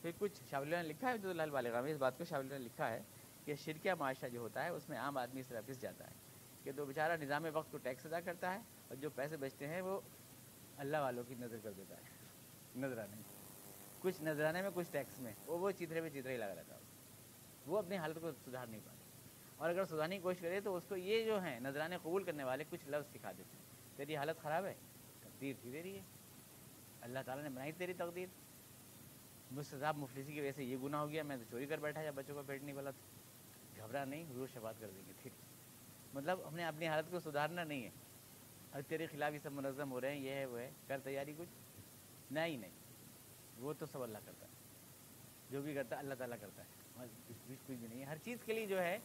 फिर कुछ शावलिया ने लिखा है तो लाल में इस बात को शावलिया ने लिखा है कि शिरकिया माशा जो होता है, उसमें आम आदमी इस तरह पिस जाता है कि तो बेचारा निज़ाम वक्त को टैक्स अदा करता है और जो पैसे बचते हैं, वो अल्लाह वालों की नज़र कर देता है। नजराने। कुछ नजराने में, कुछ टैक्स में, वो वो चित्रे में चित्रे ही लगा रहता है। वो अपनी हालत को सुधार नहीं पाते। और अगर सुधारने की कोशिश करे तो उसको ये जो है, नजराने कबूल करने वाले कुछ लफ्ज़ सिखा देते हैं। तेरी हालत ख़राब है? तकदीर थी तेरी है अल्लाह ताला ने बनाई तेरी तकदीर। मुझसे साहब, मुफलिसी की वजह से ये गुना हो गया, मैं तो चोरी कर बैठा या बच्चों का पेट नहीं वाला घबरा नहीं हजूर शबात कर देंगे, ठीक। मतलब हमने अपनी हालत को सुधारना नहीं है। और तेरे खिलाफ ये सब मुनज़म हो रहे हैं, ये है, वो है, कर तैयारी कुछ? नहीं नहीं। वो तो सब अल्लाह करता है। जो भी करता है, अल्लाह ताला करता है। कुछ भी नहीं है। हर चीज़ के लिए जो है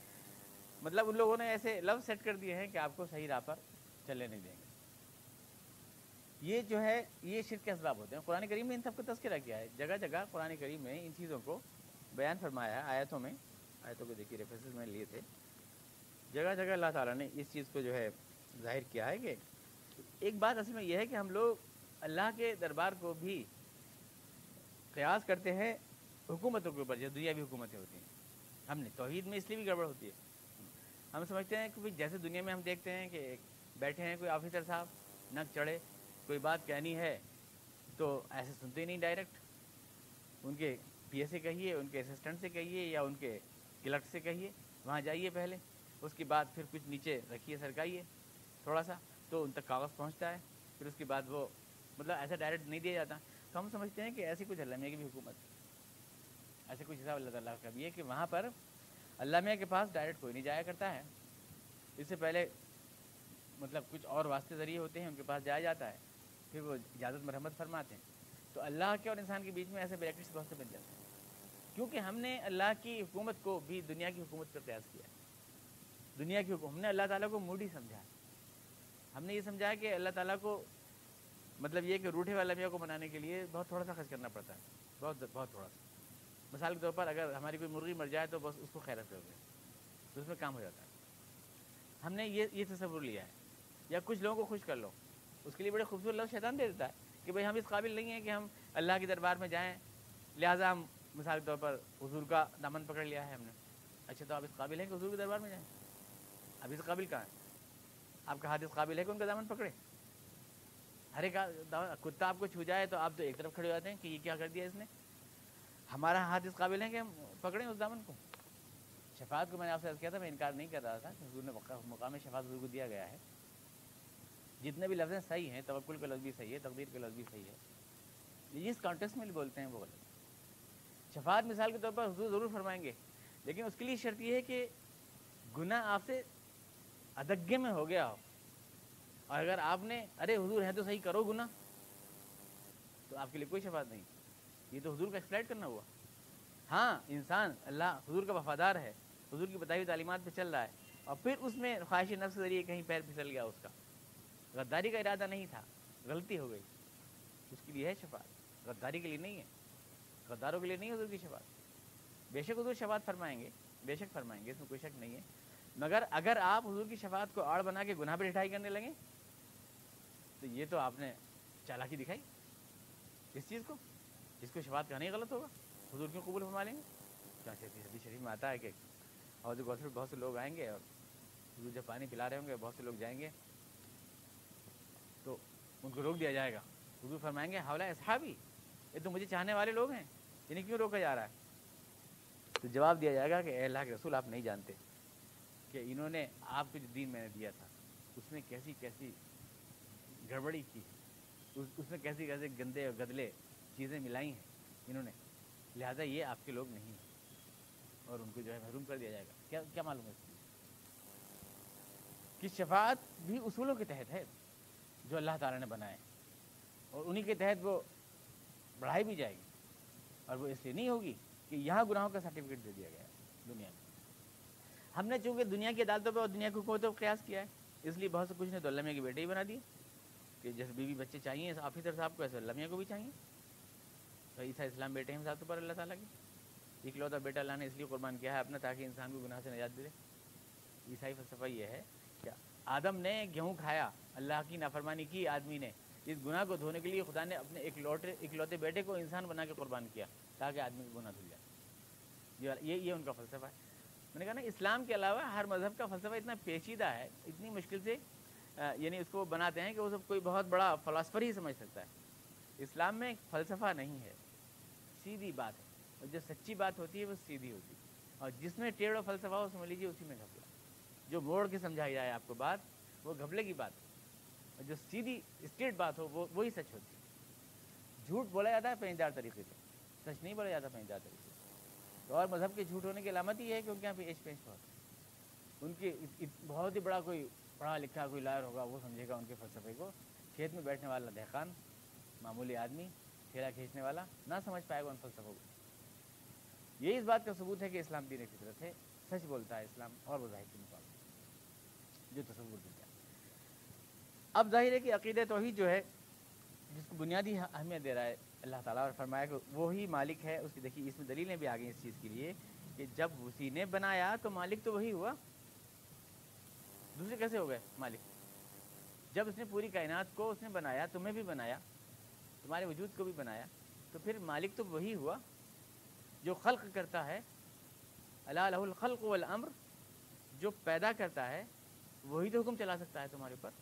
मतलब उन लोगों ने ऐसे लव सेट कर दिए हैं कि आपको सही राह पर चलने नहीं देंगे। ये जो है, ये शिर के असबाब होते हैं। कुरान करीम ने इन सब सबको तस्करा किया है। जगह जगह कुरान करीम में इन चीज़ों को बयान फरमाया है, आयतों में। आयतों को देखिए रेफरेंसेस में लिए थे। जगह जगह अल्लाह ताला ने इस चीज़ को जो है ज़ाहिर किया है कि एक बात असल में यह है कि हम लोग अल्लाह के दरबार को भी प्रयास करते हैं हुकूमतों के ऊपर, जो दुनिया भी हुकूमतें होती हैं। हमने तोहहीद में इसलिए भी गड़बड़ होती है। हम समझते हैं कि जैसे दुनिया में हम देखते हैं कि बैठे हैं कोई ऑफिसर साहब नक चढ़े कोई बात कहनी है तो ऐसे सुनते नहीं डायरेक्ट उनके पी से कहिए, उनके असिस्टेंट से कहिए या उनके क्लर्क से कहिए, वहाँ जाइए पहले। उसके बाद फिर कुछ नीचे रखिए, सरकाइए थोड़ा सा तो उन तक कागज़ पहुँचता है। फिर उसके बाद वो मतलब ऐसा डायरेक्ट नहीं दिया जाता। तो हम समझते हैं कि ऐसी कुछ अल्लाह की भी हुकूमत। ऐसे कुछ हिसाब अल्लाह ताला का भी है कि वहाँ पर अल्लाह के पास डायरेक्ट कोई नहीं जाया करता है। इससे पहले मतलब कुछ और वास्ते ज़रिए होते हैं, उनके पास जाया जाता है। फिर वो इजाज़त मरहमत फरमाते हैं। तो अल्लाह के और इंसान के बीच में ऐसे ब्रैकेट्स बहुत से बन जाते हैं। क्योंकि हमने अल्लाह की हुकूमत को भी दुनिया की हुकूमत पर प्रयास किया दुनिया की हमने अल्लाह ताला को मूडी समझा हमने ये समझा कि अल्लाह ताला को मतलब ये कि रूठे वाला मियाँ को मनाने के लिए बहुत थोड़ा सा खर्च करना पड़ता है। बहुत बहुत थोड़ा सा मिसाल के तौर पर अगर हमारी कोई मुर्गी मर जाए तो बस उसको खैरत कर दें। तो उसमें काम हो जाता है। हमने ये ये तस्वुर लिया है। या कुछ लोगों को खुश कर लो। उसके लिए बड़े खूबसूरत लफ्ज़ शैतान दे देता है कि भाई हम इस काबिल नहीं हैं कि हम अल्लाह के दरबार में जाएँ। लिहाजा हम मिसाल के तौर पर हजूर का दामन पकड़ लिया है हमने। अच्छा तो आप इस काबिल हैं कि हजूर के दरबार में जाएँ? अब इस काबिल कहाँ है? आपका हाथ इस काबिल है कि उनका दामन पकड़े? हर एक कुत्ता आपको छू जाए तो आप तो एक तरफ़ खड़े हो जाते हैं कि ये क्या कर दिया इसने? हमारा हाथ इस काबिल है कि हम पकड़ें उस दामन को? शफात को मैंने आपसे अर्ज़ किया था, मैं इनकार नहीं कर रहा था हजूर ने मुकाम शफात हजूर को दिया गया है। जितने भी लफ्ज़ सही हैं तवक्ल का लफ्ज़ भी सही है, तकदीर का लफ्ज़ भी सही है। जिस कॉन्टेक्स्ट में बोलते हैं, वो गलत शफात मिसाल के तौर पर हजूर ज़रूर फरमाएँगे, लेकिन उसके लिए शर्त यह है कि गुना आपसे अदग्य में हो गया हो। और अगर आपने, अरे हजूर है तो सही करो गुना तो आपके लिए कोई शफात नहीं। ये तो हजूर का एक्सप्लाइट करना हुआ। हाँ इंसान अल्लाह हजूर का वफादार है, हजूर की बताई हुई तालीमत पर चल रहा है, और फिर उसमें ख्वाहिश नफ्स के ज़रिए कहीं पैर फिसल गया उसका। गद्दारी का इरादा नहीं था, गलती हो गई। उसके लिए है शफात? गद्दारी के लिए नहीं है। गद्दारों के लिए नहीं हजूर की शफात। बेशक हजूर शफात फरमाएँगे, बेशक फरमाएँगे, इसमें कोई शक नहीं है। मगर अगर आप हजूर की शफात को आड़ बना के गुनाह पर रिठाई करने लगे तो ये तो आपने चालाकी दिखाई। इस चीज़ को, इसको शफात कहना ही गलत होगा। हजूर क्यों कबूल फरमा लेंगे? क्या हदी शरीफ में आता है कि और जो बहुत से लोग आएँगे और हजूर जब पानी पिला रहे होंगे, बहुत से लोग जाएँगे उनको रोक दिया जाएगा। हजूर फरमाएँगे हवला असहाबी ये तो मुझे चाहने वाले लोग हैं इन्हें क्यों रोका जा रहा है? तो जवाब दिया जाएगा कि अल्लाह के रसूल आप नहीं जानते कि इन्होंने आपको जो दीन मैंने दिया था उसमें कैसी कैसी गड़बड़ी की उस, उसमें कैसी कैसे गंदे और गदले चीज़ें मिलाई हैं इन्होंने। लिहाजा ये आपके लोग नहीं हैं और उनको जो है महरूम कर दिया जाएगा। क्या क्या मालूम है इसकी? कि शफात भी उसूलों के तहत है। जो अल्लाह ताला ने बनाए और उन्हीं के तहत वो बढ़ाई भी जाएगी। और वो इसलिए नहीं होगी कि यहाँ गुनाहों का सर्टिफिकेट दे दिया गया है दुनिया में। हमने चूँकि दुनिया की अदालतों पर और दुनिया की पर प्रयास किया है, इसलिए बहुत से कुछ ने तो अल्लाह के बेटे ही बना दिए कि जैसे बीवी बच्चे चाहिए ऑफिसर साहब को, ऐसे अल्लाह को भी चाहिए। तो ईसा इस्लाम बेटे हैं साहब तो पर अल्लाह ताला की। इकलौता बेटा अल्लाह ने इसलिए कुर्बान किया है अपना, ताकि इंसान को गुनाह से निजात दे ईसाई फलसफा ये है आदम ने गेहूँ खाया, अल्लाह की नाफरमानी की आदमी ने। इस गुनाह को धोने के लिए खुदा ने अपने एक लौटे इकलौते बेटे को इंसान बना के कुर्बान किया, ताकि आदमी का गुनाह धुल जाए। ये ये उनका फलसफा है। मैंने कहा ना, इस्लाम के अलावा हर मज़हब का फलसफा इतना पेचीदा है, इतनी मुश्किल से यानी उसको बनाते हैं कि वो सब कोई बहुत बड़ा फ़लासफ़र ही समझ सकता है। इस्लाम में फ़लसफ़ा नहीं है, सीधी बात है। और जो सच्ची बात होती है, वो सीधी होती है। और जिसमें टेढ़ फलसफा हो, समझ लीजिए, उसी में घपला जो मोड़ के समझाई जाए आपको बात, वो घबले की बात और जो सीधी, स्ट्रेट बात हो, वो, वही सच होती है। झूठ बोला जाता है पेंचदार तरीके से, सच नहीं बोला जाता पेंचदार तरीके से। तो और मज़हब के झूठ होने की अलामत ही है कि उनके यहाँ पे एच पेंच बहुत उनके बहुत ही बड़ा कोई पढ़ा लिखा कोई लायर होगा, वो समझेगा उनके फलसफे को। खेत में बैठने वाला दहकान मामूली आदमी, ठेला खींचने वाला, ना समझ पाएगा उन फलसफों को। ये इस बात का सबूत है कि इस्लाम दीन फितरत है सच बोलता है, इस्लाम और वो ज़ाहिर के मुकाबले जो तस्वूर देता है अब ज़ाहिर है कि अकीद तोहहीद जो है, जिसको बुनियादी अहमियत दे रहा है अल्लाह ताला और फरमाया कि वो ही मालिक है, उसकी देखिए इसमें दलीलें भी आ गई इस चीज़ के लिए कि जब उसी ने बनाया तो मालिक तो वही हुआ। दूसरे कैसे हो गए मालिक? जब उसने पूरी कायनात को उसने बनाया, तुम्हें भी बनाया, तुम्हारे वजूद को भी बनाया तो फिर मालिक तो वही हुआ जो खल्क करता है अल्लाह खल्क वल अम्र, जो पैदा करता है वही तो हुक्म चला सकता है तुम्हारे ऊपर।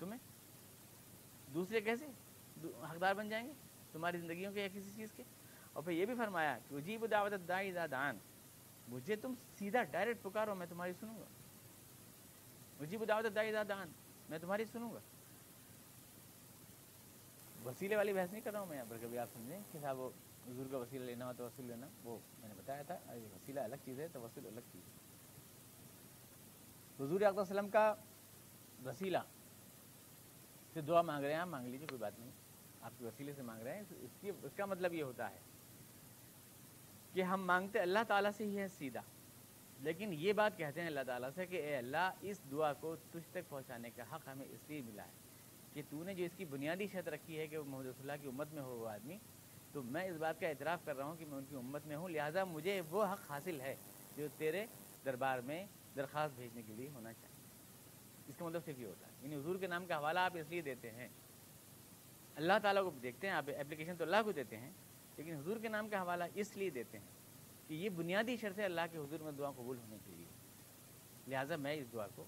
तुम्हें? दूसरे कैसे? हकदार बन जाएँगे तुम्हारी ज़िंदगियों के या किसी चीज़ के? और फिर ये भी फरमाया कि उजीब दावत दाई दान। मुझे तुम सीधा डायरेक्ट पुकारो, मैं तुम्हारी सुनूँगा। उजीब दावत दाई दान, मैं तुम्हारी सुनूँगा। वसीले वाली बहस नहीं कर रहा हूँ मैं यहाँ पर, कभी आप समझें कि साहब वो हजूर का वसीला लेना हो तो वसूल लेना, वो मैंने बताया था, अरे वसीला अलग चीज़ है तो वसूल अलग चीज़ है। हजूर अकसलम का वसीला। से दुआ मांग रहे हैं, आप मांग लीजिए, कोई बात नहीं। आपके वसीले से मांग रहे हैं इसकी, इसका मतलब ये होता है कि हम मांगते, अल्लाह ताला से ही है सीधा। लेकिन ये बात कहते हैं अल्लाह ताला से कि, ए अल्लाह, इस दुआ को तुझ तक पहुँचाने का हक हमें इसलिए मिला है कि तूने जो इसकी बुनियादी शर्त रखी है कि वो मोहम्मद की उम्मत में हो वो आदमी तो मैं इस बात का एतराफ़ कर रहा हूँ कि मैं उनकी उम्मत में हूँ, लिहाजा मुझे वो हक हासिल है जो तेरे दरबार में दरख्वास्त भेजने के लिए होना चाहिए। इसका मतलब सिर्फ़ ये होता है। यानी हजूर के नाम का हवाला आप इसलिए देते हैं। अल्लाह ताला को देखते हैं, आप एप्लीकेशन तो अल्लाह को देते हैं, लेकिन हजूर के नाम का हवाला इसलिए देते हैं कि ये बुनियादी शर्त है अल्लाह के हजूर में दुआ कबूल होने के लिए। लिहाजा मैं इस दुआ को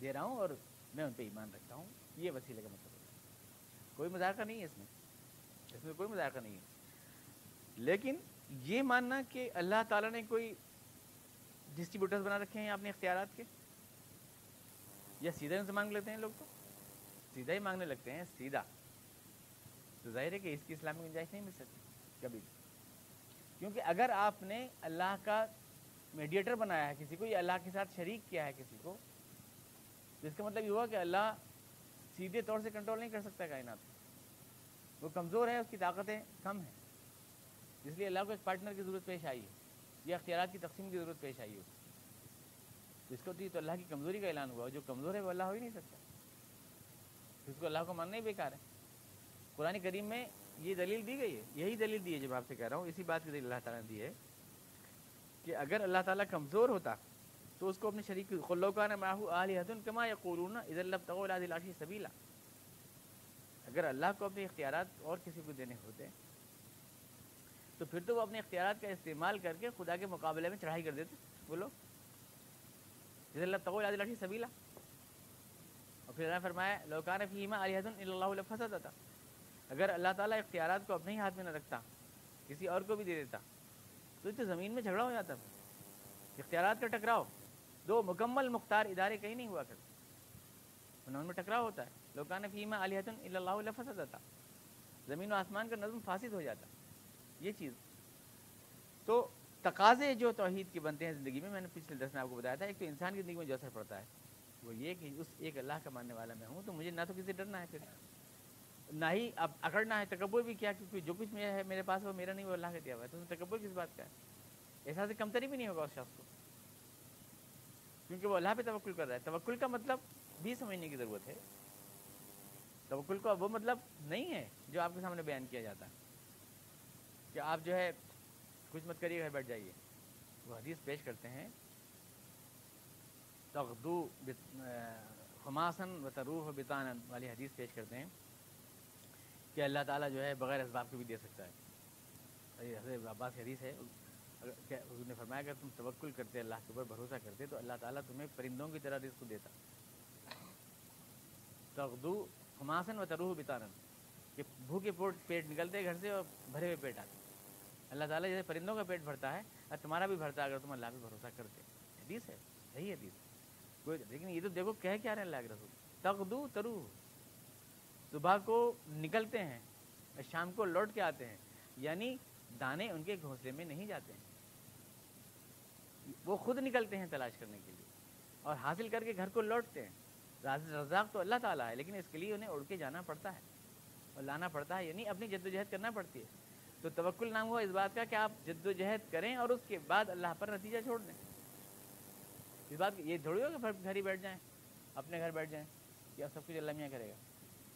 दे रहा हूँ और मैं उन पर ईमान रखता हूँ। ये वसीले का मतलब है। कोई मज़ाक नहीं है इसमें। इसमें कोई मज़ाक नहीं है। लेकिन ये मानना कि अल्लाह ताला ने कोई डिस्ट्रीब्यूटर्स बना रखे हैं अपने इख्तियार के? या सीधा उनसे मांग लेते हैं लोग तो? सीधा ही मांगने लगते हैं, सीधा। तो ज़ाहिर है कि इसकी इस्लामी गुंजाइश नहीं मिल सकती, कभी क्योंकि अगर आपने अल्लाह का मीडिएटर बनाया है, किसी को, या अल्लाह के साथ शरीक किया है किसी को तो इसका मतलब ये हुआ कि अल्लाह सीधे तौर से कंट्रोल नहीं कर सकता कायनात। वो कमज़ोर है, उसकी ताकतें कम हैं। इसलिए अल्लाह को एक पार्टनर की ज़रूरत पेश आई है। या अख्तियार की तकसीम की ज़रूरत पेश आई हो। तो इसको तो अल्लाह की कमज़ोरी का ऐलान हुआ, जो कमज़ोर है वो अल्लाह हो ही नहीं सकता। इसको अल्लाह को मानना ही बेकार है। कुरान करीम में ये दलील दी गई है, यही दलील दी है जब आपसे कह रहा हूँ, इसी बात की दलील अल्लाह ताला ने दी है कि अगर अल्लाह ताला कमज़ोर होता तो उसको अपने शरीक खुल्लोकान माहू आलिहतन कमा या कोलूना इधर सबीला। अगर अल्लाह को अपने इख्तियार और किसी को देने होते तो फिर तो वो अपने इख्तियार का इस्तेमाल करके खुदा के मुकाबले में चढ़ाई कर देते। बोलो। इधर तकोलाशी सबीला। और फिर अल्लाह फरमाया लोकान फ़ीमा अलीहदन फसद था अगर अल्लाह ताला इख्तियार को अपने ही हाथ में न रखता, किसी और को भी दे देता तो इतने ज़मीन में झगड़ा हो जाता। इख्तियार का टकराव, दो मुकम्मल मुख्तार इदारे कहीं नहीं हुआ करते। उनमें टकराव होता है। लोकान फ़ीमा अलीहदन फसद था ज़मीन व आसमान का नज़म फासिद हो जाता। ये चीज़। तो तकाजे जो तोहहीद के बनते हैं ज़िंदगी में, मैंने पिछले दस में आपको बताया था, एक तो इंसान की ज़िंदगी में जो असर पड़ता है, वो ये कि उस एक अल्लाह का मानने वाला मैं हूँ तो मुझे ना तो किसी डरना है फिर। ना ही अब अकड़ना है तकबर भी क्या, क्योंकि जो कुछ मेरा है, मेरे पास वो मेरा नहीं, वो अल्लाह का दिया हुआ है तो तकबर किस बात का है? ऐसा से कमतरी भी नहीं होगा उस शख्स को। क्योंकि वो अल्लाह पे तवक्ल कर रहा है। तवक्ल का मतलब भी समझने की ज़रूरत है। तवक्ल का वो मतलब नहीं है, जो आपके सामने बयान किया जाता है। कि आप जो है कुछ मत करिए, घर बैठ जाइए। वो हदीस पेश करते हैं, तगदू खमासन व तरूह बितान वाली हदीस पेश करते हैं कि अल्लाह ताला जो है, बग़ैर इसबाब को भी दे सकता है। हज़रत अब्बास हदीस है। अगर उसने फरमाया, अगर तुम तवक्ल करते अल्लाह के ऊपर भरोसा करते तो अल्लाह ताला तुम्हें परिंदों की तरह रिस्क देता। तगदू, खमासन व तरूह बितानन, कि भूखे पेट निकलते घर से और भरे हुए पेट आते अल्लाह ताला जैसे परिंदों का पेट भरता है, और तुम्हारा भी भरता है, अगर तुम अल्लाह पे भरोसा करते हदीस है, सही हदीस कोई लेकिन ये तो देखो, कह क्या रहे अल्लाह के रसूल? तकदू तरू। सुबह को निकलते हैं शाम को लौट के आते हैं। यानी दाने उनके घोंसले में नहीं जाते हैं। वो खुद निकलते हैं तलाश करने के लिए, और हासिल करके घर को लौटते हैं। रजाक तो अल्लाह ताला है, लेकिन इसके लिए उन्हें उड़ के जाना पड़ता है, और लाना पड़ता है। यानी अपनी जद्दोजहद करना पड़ती है। तो तवक्ल नाम हुआ इस बात का कि आप जद्दोजहद करें और उसके बाद अल्लाह पर नतीजा छोड़ दें। इस बात ये थोड़ी होगा घर ही बैठ जाएँ, अपने घर बैठ जाएँ अब सब कुछ अल्लाह मियाँ करेगा।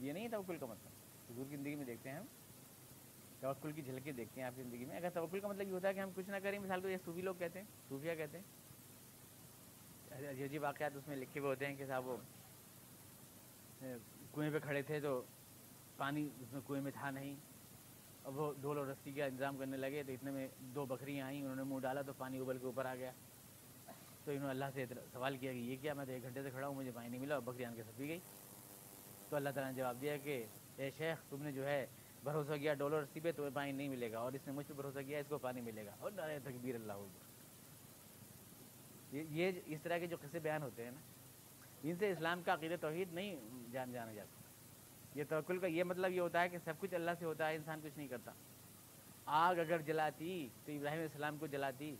ये नहीं है तवक्ल का मतलब। हजूर की ज़िंदगी में देखते हैं हम। तवक्ल की झलके देखते हैं आपकी ज़िंदगी में। अगर तवक्ल का मतलब ये होता है कि हम कुछ ना करें, मिसाल को ये सूफी लोग कहते हैं, सूफिया कहते हैं। अजीब अजीब वाक़ात उसमें लिखे हुए होते हैं कि साहब वो कुएँ पे खड़े थे तो पानी उसमें कुएँ में था नहीं। अब वो ढोल और रस्सी का इंतज़ाम करने लगे तो इतने में दो बकरियाँ आई, उन्होंने मुँह डाला तो पानी उबल के ऊपर आ गया। तो इन्होंने अल्लाह से सवाल किया कि ये क्या, मैं तो एक घंटे से खड़ा हूँ, मुझे पानी नहीं मिला, और बकरी आन के सपी गई। तो अल्लाह ताला ने जवाब दिया कि, ए शेख, तुमने जो है भरोसा किया डोलो रस्सी पे, तुम्हें पानी नहीं मिलेगा, और इसने मुझ पर भरोसा किया, इसको पानी मिलेगा। और नारे तकबीर अल्लाह ये ये इस तरह के जो किस्से बयान होते हैं ना, इनसे इस्लाम का अकीद तोहहीद नहीं जान जाना जाता। ये तवक्ल का ये मतलब ये होता है कि सब कुछ अल्लाह से होता है, इंसान कुछ नहीं करता। आग अगर जलाती तो इब्राहिम इस्लाम को जलाती,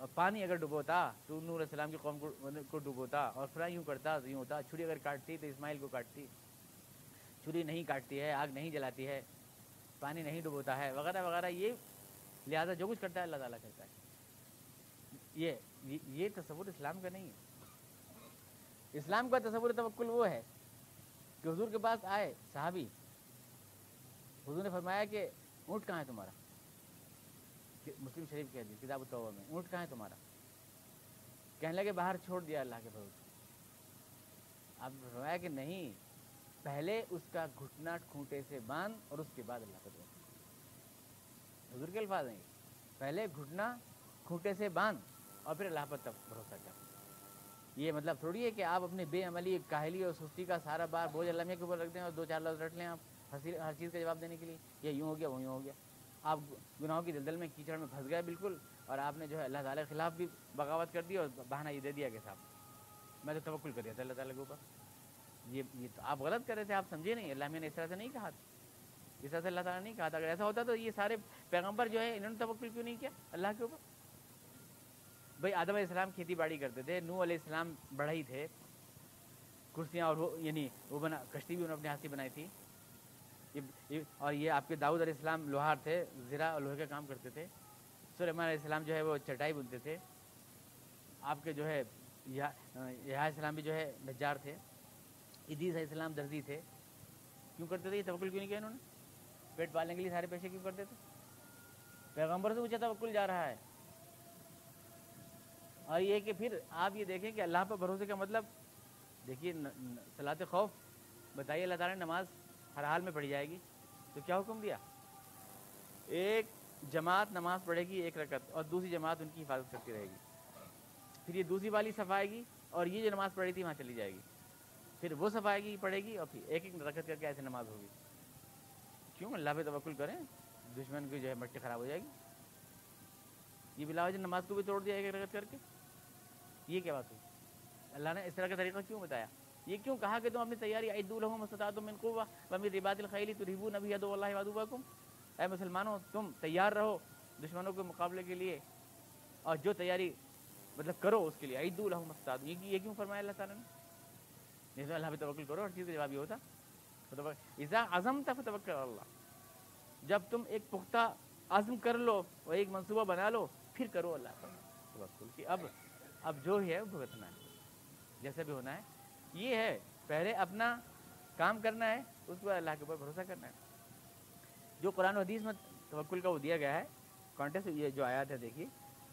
और पानी अगर डुबोता तो नूर इस्लाम की कौम को डुबोता, और फिर यूँ करता तो यूँ होता। छुरी अगर काटती तो इस्माइल को काटती। छुरी नहीं काटती है, आग नहीं जलाती है, पानी नहीं डुबोता है, वगैरह वगैरह, ये लिहाजा जो कुछ करता है, अल्लाह ताला करता है। ये ये ये तस्वुर इस्लाम का नहीं है। इस्लाम का तस्वुर तवक्ल वो है कि हजूर के पास आए, साहबी। हजूर ने फरमाया कि, ऊँट कहाँ है तुम्हारा? मुस्लिम शरीफ कह दी किताब तोबा में, ऊँट कहाँ है तुम्हारा? कहने लगे, बाहर छोड़ दिया अल्लाह के भरोसे। अब फरमाया कि, नहीं, पहले उसका घुटना खूंटे से बाँध और उसके बाद अल्लाह के हजूर के अल्फाज नहीं पहले घुटना खूंटे से बाँध और फिर अल्लाह पर तब भरोसा कर। ये मतलब थोड़ी है कि आप अपनी बेअमली, काहली और सुस्ती का सारा बार बोझ अल्लाह के ऊपर रख दें और दो चार लफ्ज़ रट लें आप हर हर चीज़ का जवाब देने के लिए। ये यूँ हो गया, वो यूँ हो गया। आप गुनाहों की दलदल में कीचड़ में फंस गए बिल्कुल और आपने जो है अल्लाह ताला के खिलाफ भी बगावत कर दी और बहाना ये दे दिया कि साहब, मैं तो तवक्ल कर दिया था अल्लाह ताला के ऊपर। ये ये तो आप गलत कर रहे थे, आप समझे नहीं। अल्लाह मैंने इस तरह से नहीं कहा इस तरह से अल्लाह ताला नहीं कहा था। अगर ऐसा होता तो ये सारे पैगंबर जो है, इन्होंने तवक्ल क्यों नहीं किया अल्लाह के ऊपर? भाई आदम इस्लाम खेती बाड़ी करते थे नू इस्लाम बढ़ाई थे कुर्सियाँ और वो यानी वो बना कश्ती भी उन्होंने अपने हाथ से बनाई थी। ये, ये और ये आपके दाऊद इस्लाम लोहार थे ज़रा और लोहे का काम करते थे। सुलेमान जो है वो चटाई बुनते थे। आपके जो है यह इस्लाम भी जो है नजार थे। ईदीस इस्लाम दर्जी थे। क्यों करते थे ये तवक्ल क्यों नहीं किया इन्होंने? पेट पालने के लिए सारे पैसे क्यों करते थे? पैगंबर से ऊँचा तवकुल जा रहा है। और ये कि फिर आप ये देखें कि अल्लाह पर भरोसे का मतलब देखिए सलात खौफ, बताइए अल्लाह ताला ने नमाज़ हर हाल में पढ़ी जाएगी तो क्या हुक्म दिया? एक जमात नमाज़ पढ़ेगी एक रकत और दूसरी जमात उनकी हिफाजत करती रहेगी। फिर ये दूसरी वाली सफाएगी और ये जो नमाज़ पढ़ी थी वहाँ चली जाएगी। फिर वो सफ़ाई पढ़ेगी और फिर एक एक रकत करके ऐसे नमाज़ होगी। क्यों? अल्लाह पे तवक्ल करें, दुश्मन की जो है मट्टी खराब हो जाएगी। ये बिलावज नमाज़ को भी तोड़ दिया एक रकत करके। ये क्या बात हुई? अल्लाह ने इस तरह का तरीका क्यों बताया? ये क्यों कहा कि तुम अपनी तैयारी ईदुल मस्ता तुम इनको वमी खैली तो रिबू नबी अदुल्लाकुम ऐ मुसलमानों, तुम तैयार रहो दुश्मनों के मुकाबले के लिए और जो तैयारी मतलब करो उसके लिए। ईदुल मस्ता ये ये क्यों फरमाया अल्लाह ताला ने? नहीं तो अल्लाह पे तवक्ल करो हर चीज़ का जवाब ये होता। इज़ा अज़म तफ तवक्ल अल्लाह। जब तुम एक पुख्ता आज़म कर लो और एक मंसूबा बना लो, फिर करो अल्लाह पर। अब अब जो ही है वो भुगतना है। जैसे भी होना है। ये है, पहले अपना काम करना है, उसके बाद अल्लाह के ऊपर भरोसा करना है। जो कुरान हदीस में तवक्ल का वो दिया गया है कॉन्टेस्ट ये जो आया था देखिए,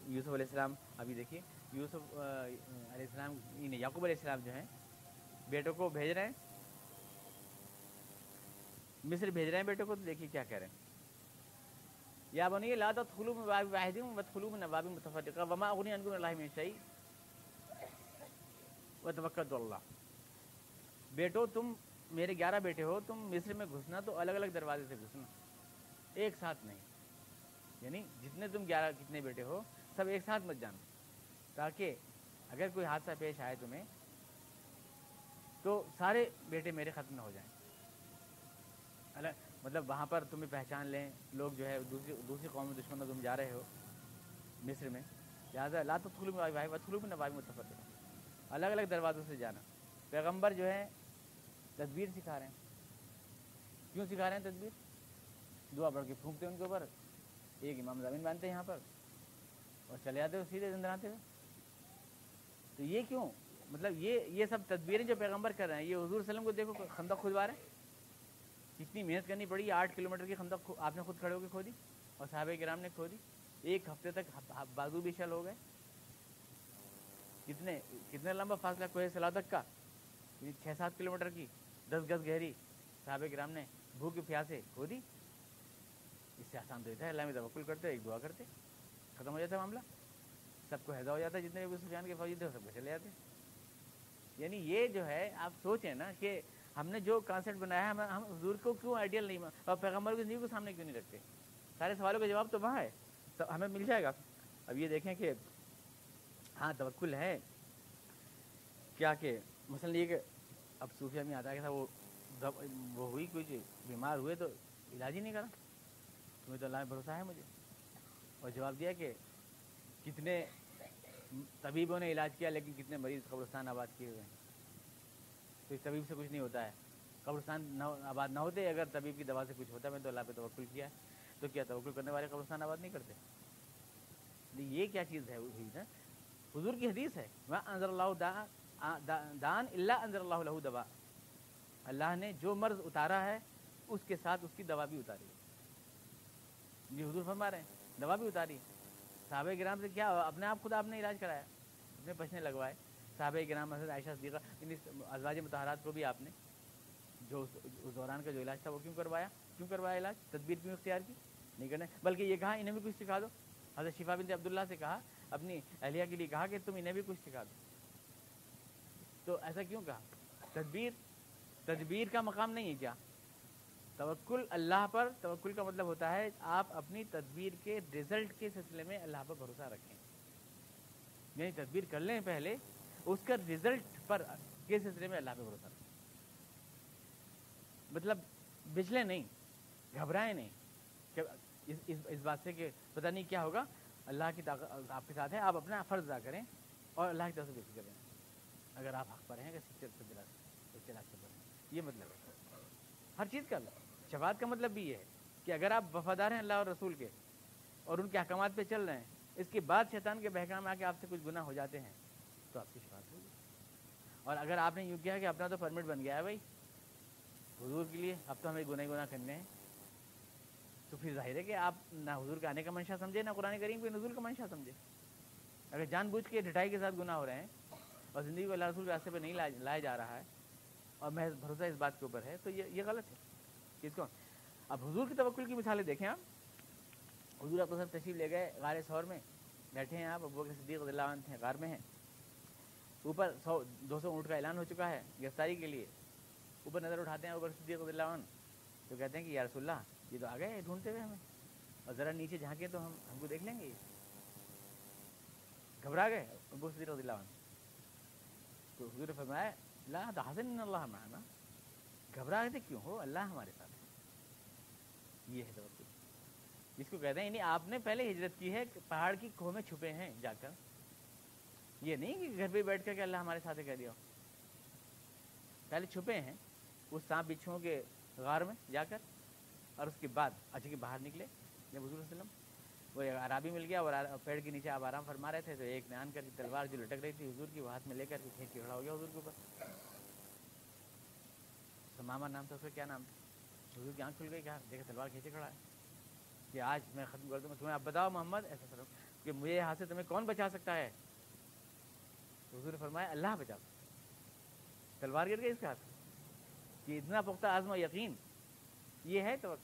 यूसुफ अलैहिस्सलाम अभी देखिए, यूसुफ अलैहिस्सलाम याकूब अलैहिस्सलाम जो हैं, बेटों को भेज रहे हैं। मिस्र भेज रहे हैं बेटों को तो देखिए क्या कह रहे हैं। या बनी, ला तो खुलू में वाहिदी खुलू में नवाबी मुतफ़ा वमा अगनी अनगुन में सही व बेटो, तुम मेरे ग्यारह बेटे हो, तुम मिस्र में घुसना तो अलग अलग दरवाजे से घुसना। एक साथ नहीं। यानी जितने तुम ग्यारह कितने बेटे हो, सब एक साथ मत जाना। ताकि अगर कोई हादसा पेश आए तुम्हें तो सारे बेटे मेरे ख़त्म हो जाएँ। अलग मतलब वहाँ पर तुम्हें पहचान लें, लोग जो है, दूसरी दूसरी कौम दुश्मन तुम जा रहे हो, मिस्र में। लिहाजा ला तो थुलू में वाई भाई थुलू में नवाई मुतफ़र अलग अलग दरवाज़ों से जाना। पैगंबर जो है, तदबीर सिखा रहे हैं। क्यों सिखा रहे हैं तदबीर? दुआ पढ़ के फूकते उनके ऊपर। एक इमाम ज़मीन बांधते हैं यहाँ पर। और चले जाते हो, सीधे अंदर आते हुए तो ये क्यों? मतलब ये ये सब तदबीरें जो पैगंबर कर रहे हैं, ये हजूर सलम को देखो, खंदक खुदवा रहे हैं कितनी मेहनत करनी पड़ी, आठ किलोमीटर की खंदक आपने खुद खड़े होकर खोदी और साहब कराम ने खोदी एक हफ़्ते तक बाजू भी शल हो गए। कितने कितने लंबा फासला कोई सलादक का? छः सात किलोमीटर की, दस गज गहरी साहब कराम ने भूख प्यासे खोदी इससे आसान तो ये था, अल्लाह में तवक्ल करते, एक दुआ करते। ख़त्म हो जाता मामला। सबको हैजा हो जाता जितने भी सुफियान के फौजी थे सबको चले जाते। यानी ये जो है, आप सोचें ना कि हमने जो कॉन्सेप्ट बनाया है, हम हजूर को क्यों आइडियल नहीं और पैगंबर की नींव को सामने क्यों नहीं रखते? सारे सवालों का जवाब तो वहाँ है। तो हमें मिल जाएगा। अब ये देखें कि हाँ तवक्ल है। क्या कि, मसलन ये अब सूफिया में आता है वो वो हुई कुछ, बीमार हुए तो इलाज ही नहीं करा। तुम्हें तो अल्लाह भरोसा है मुझे। और जवाब दिया कि कितने तबीबों ने इलाज किया, लेकिन कितने मरीज़ कब्रस्तान आबाद किए हुए हैं। तो इस तबीब से कुछ नहीं होता है। कब्रस्तान न, आबाद ना होते, अगर तबीब की दवा से कुछ होता मैं तो अल्लाह पे तवक्ल किया है। तो क्या तवक्ल करने वाले कब्रस्तान आबाद नहीं करते? ये क्या चीज़ है हुई ना? हजूर की हदीस है वह अंजर दा, दान अल्लाह अंजर दवा अल्लाह ने जो मर्ज उतारा है उसके साथ उसकी दवा भी उतारी है। जी हजूर फरमा रहे हैं दवा भी उतारी साहब ग्राम से क्या अपने आप खुद आपने इलाज कराया अपने पछने लगवाए। साहब ग्राम आयशा सदीक़ा इन अजवाज मतहरात को भी आपने जो उस दौरान का जो इलाज था वो क्यों करवाया? क्यों करवाया इलाज? तदबीर क्यों इख्तियार की? नहीं करना बल्कि ये कहा इन्हें भी कुछ सिखा दो। हज़रत शिफा बिन अब्दुल्ला से कहा अपनी अहलिया के लिए कहा कि तुम इन्हें भी कुछ सिखा दो। तो ऐसा क्यों कहा? तदबीर तदबीर का मकाम नहीं है क्या? तवक्ल अल्लाह पर तवक्ल का मतलब होता है आप अपनी तदबीर के रिज़ल्ट के सिलसिले में अल्लाह पर भरोसा रखें। यानी तदबीर कर लें पहले उसका रिज़ल्ट पर के सिलसिले में अल्लाह पर भरोसा रखें। मतलब बिजले नहीं घबराएँ नहीं। इस, इस, इस बात से कि पता नहीं क्या होगा? अल्लाह की ताकत आपके साथ है। आप अपना फ़र्ज़ अदा करें और अल्लाह की तरफ़ से करें अगर आप हक पर हैं, अगर सच्चे सच्चे रास्ते पर ये मतलब है। हर चीज़ का शफात का मतलब भी ये है कि अगर आप वफादार हैं अल्लाह और रसूल के और उनके अहकाम पर चल रहे हैं, इसके बाद शैतान के बहकाम आके आपसे कुछ गुना हो जाते हैं तो आपकी शफात होगी। और अगर आपने यूँ किया कि अपना तो परमिट बन गया है भाई। हजूर के लिए अब तो हमें गुना ही गुना करने हैं। तो फिर ज़ाहिर है कि आप ना हजूर के आने का मंशा समझे, ना कुरान करीम के नजूल का मंशा समझे। अगर जानबूझ के ढिटाई के साथ गुना हो रहे हैं और ज़िंदगी को अल्लाह रसूल के रास्ते पर नहीं लाया जा रहा है और महज भरोसा इस बात के ऊपर है तो ये ये गलत है। किसको अब हुजूर की तवक्ल की मिसालें देखें आप। हजूर आपको सब तशीफ ले गए, गार सौर में बैठे हैं आप अबू सिद्दीक थे गार में हैं। ऊपर सौ, दो सौ ऊँट का ऐलान हो चुका है गिरफ्तारी के लिए। ऊपर नज़र उठाते हैं सिद्दीक रदिल्लाहु तो कहते हैं कि यार रसुल्ला ये तो आ गए ढूंढते हुए हमें। और ज़रा नीचे झांके तो हम, हमको देख लेंगे। ये घबरा गए तो हुजूर फरमाया अल्लाह घबरा गए थे, क्यों हो? अल्लाह हमारे साथ ये है तवक्कुल जिसको कहते हैं, यानी आपने पहले हिजरत की है, पहाड़ की खोह में छुपे हैं जाकर। ये नहीं कि घर पे बैठ कर के अल्लाह हमारे साथ कह दिया पहले छुपे हैं, उस सांप बिच्छुओं के गार में जाकर और उसके बाद अच्छे के बाहर निकले। जब हजूर वसलम वो अराबी मिल गया और पेड़ के नीचे आप आराम फरमा रहे थे तो एक ने आन करके तलवार जो लटक रही थी हजूर की, वो हाथ में लेकर के के खड़ा हो गया हजूर के ऊपर। तो मामा नाम था, उसका क्या नाम था? हजूर की आँख खुल गई क्या देखा तलवार खींचे खड़ा है। कि आज मैं ख़त्म कर दूँगा, तुम्हें आप बताओ मोहम्मद, ऐसा करो कि मुझे यहाँ से तुम्हें कौन बचा सकता है? तो हजूर फरमाया, अल्लाह बचा। तलवार गिर गई इसके हाथ कि इतना पुख्ता आजमा यकीन, ये है तो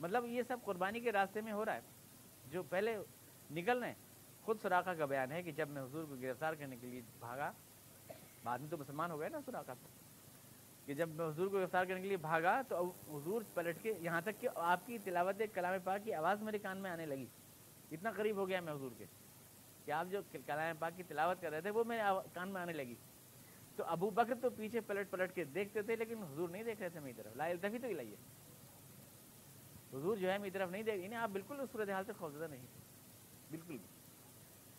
मतलब ये सब कुर्बानी के रास्ते में हो रहा है। जो पहले निकल रहे खुद सुराखा का बयान है कि जब मैं हजूर को गिरफ़्तार करने के लिए भागा, बाद में तो मुसलमान हो गए ना सुराखा कि जब मैं हजूर को गिरफ़्तार करने के लिए भागा तो हजूर पलट के, यहाँ तक कि आपकी तिलावत कलाम पाक की आवाज़ मेरे कान में आने लगी। इतना करीब हो गया मैं हजूर के, कि आप जो कलाम पाक की तिलावत कर रहे थे, वो मेरे कान में आने लगी। तो अबू बकर तो पीछे पलट पलट के देखते थे, लेकिन हजूर नहीं देख रहे थे मेरी तरफ़। लाइल तभी तो इलाइए हजूर जो है मेरी तरफ़ नहीं देख आप बिल्कुल उस सूरत हाल से खौफजदा नहीं थे बिल्कुल। भी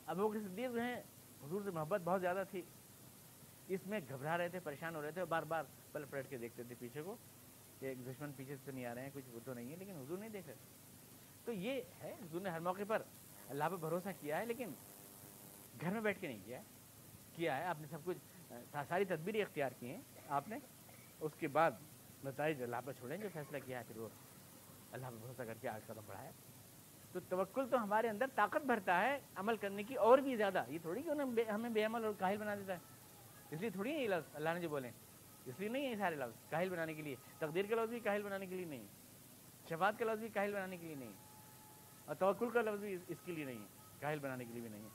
अबू बकर सिद्दीक जो है हजूर से मोहब्बत बहुत ज़्यादा थी। इसमें घबरा रहे थे परेशान हो रहे थे बार बार पलट पलट के देखते थे पीछे को कि एक दुश्मन पीछे से नहीं आ रहे हैं कुछ वो तो नहीं है लेकिन हजूर नहीं देख रहे। तो ये है हजूर ने हर मौके पर अल्लाह पर भरोसा किया है लेकिन घर में बैठ के नहीं किया है। किया है आपने सब कुछ सारी तदबीर इख्तियार की हैं। आपने उसके बाद नतज अल्लाह पर छोड़ें जो फैसला किया है फिर वो अल्लाह पर भरोसा करके आज कदम बढ़ाया। तो तवक्ल तो हमारे अंदर ताकत भरता है अमल करने की, और भी ज़्यादा। ये थोड़ी कि उन्हें हमें बेअमल और काहिल बना देता है। इसलिए थोड़ी है ये लफ्ज़, अल्लाह ने जो बोले। इसलिए नहीं है सारे लफ्ज़, काहिल बनाने के लिए। तकदीर के लफ्ज़ भी काहिल बनाने के लिए नहीं। शफात का लफ्ज़ भी काहिल बनाने के लिए नहीं। और तवक्ल का लफ्ज़ भी इसके लिए नहीं है, काहिल बनाने के लिए भी नहीं है।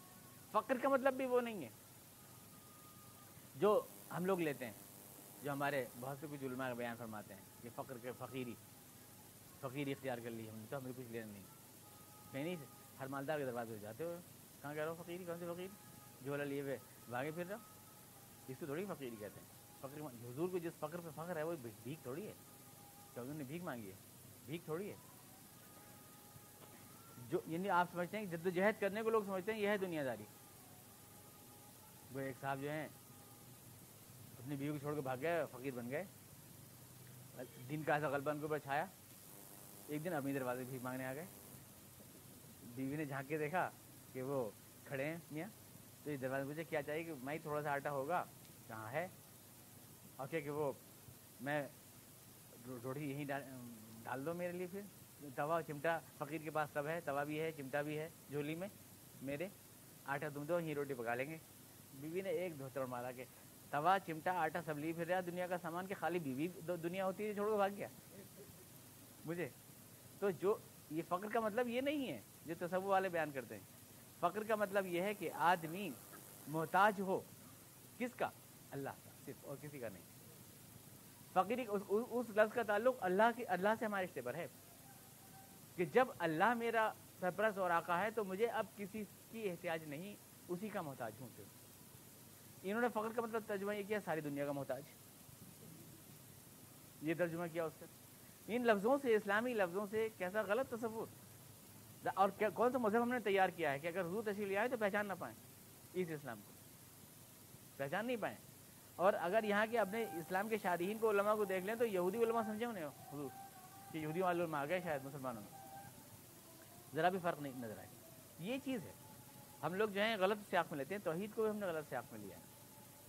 फ़क्र का मतलब भी वो नहीं है। जो हम लोग लेते हैं, जो हमारे बहुत से कुछ उलमा का बयान फरमाते हैं, कि फ़क्र के फ़कीरी फ़कीरी इख्तियार कर ली हमने तो हमें कुछ लेना नहीं। कहीं नहीं, हर मालदार के दरवाजे हो जाते हो। कहाँ कह रहे हो, फ़कीर? कौन से फ़कीर? झोला लिए हुए। भागे फिर रहो इसको थोड़ी फ़कीर कहते हैं। फ़क्र हजूर को जिस फ़क्र पे फ़ख्र है, वो भीख थोड़ी है। तो ने भीख मांगी है? भीख थोड़ी है। जो, यानी आप समझते हैं, जद्दोजहद करने को लोग समझते हैं, यह है दुनियादारी। वो एक साहब जो हैं, अपनी बीवी को छोड़ के भाग गए, फ़कीर बन गए। दिन का ऐसा गलबा उनके ऊपर छाया। एक दिन अपनी दरवाजे भीख मांगने आ गए। बीवी ने झाँक के देखा कि वो खड़े हैं, मियाँ। तो ये दरवाजे पूछे, क्या चाहिए कि मैं थोड़ा सा आटा होगा? कहाँ है? और क्या कि वो, मैं रोटी यहीं डाल डाल दो मेरे लिए फिर। तवा, चिमटा फ़कीर के पास सब है, तवा भी है, चिमटा भी है, झोली में, मेरे। आटा तुम दो, यहीं रोटी पका लेंगे। बीवी ने एक धोतड़ मारा के, तवा, चिमटा, आटा सब ली फिर रहा दुनिया का सामान, के खाली बीवी दुनिया होती है, छोड़ भाग गया। मुझे तो जो ये फ़क्र का मतलब ये नहीं है जो तस्वु वाले बयान करते हैं। फ़क्र का मतलब ये है कि आदमी मोहताज हो किसका? अल्लाह का सिर्फ़ और किसी का नहीं। फ़कीरी उस, उस लफ्ज़ का ताल्लुक अल्लाह के अल्लाह से हमारे रिश्ते पर है। कि जब अल्लाह मेरा सरप्रस्त और आका है तो मुझे अब किसी की एहतियाज नहीं उसी का मोहताज हूँ सिर्फ़ इन्होंने फ़क्र का मतलब तर्जुमा ये किया सारी दुनिया का मोहताज। ये तर्जुमा किया उसका इन लफ्ज़ों से, इस्लामी लफ्ज़ों से कैसा गलत तस्वुर और क्या कौन सा मज़हब हमने तैयार किया है कि अगर हजूर तशील आए तो पहचान ना पाए इस इस्लाम को? पहचान नहीं पाए। और अगर यहाँ के अपने इस्लाम के शादीन को उलमा को देख लें तो यहूदी उलमा समझे उन्हें? हजूर। कि यहूदी वाले उलमा आ गए शायद मुसलमानों में। ज़रा भी फ़र्क नहीं नज़र आए ये चीज़ है। हम लोग जो है गलत स्याक में लेते हैं। तोहहीद को भी हमने गलत स्याक में लिया है।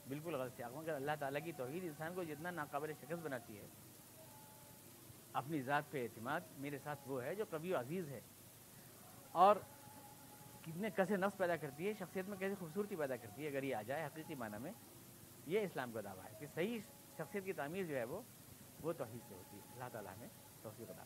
बिल्कुल गलत स्याक में। अगर अल्लाह ताला की तोहहीद इंसान को जितना नाकाबिल शिकस्त बनाती है अपनी ज़ात पे अतमाद मेरे साथ वो है जो कभी अज़ीज़ है। और कितने कैसे नफ्स पैदा करती है, शख्सियत में कैसे खूबसूरती पैदा करती है, अगर ये आ जाए हकीकी माना में, ये इस्लाम का दावा है कि सही शख्सियत की तमीर जो है वो वो तो से होती है। अल्लाह ताली ने तोहफी अदा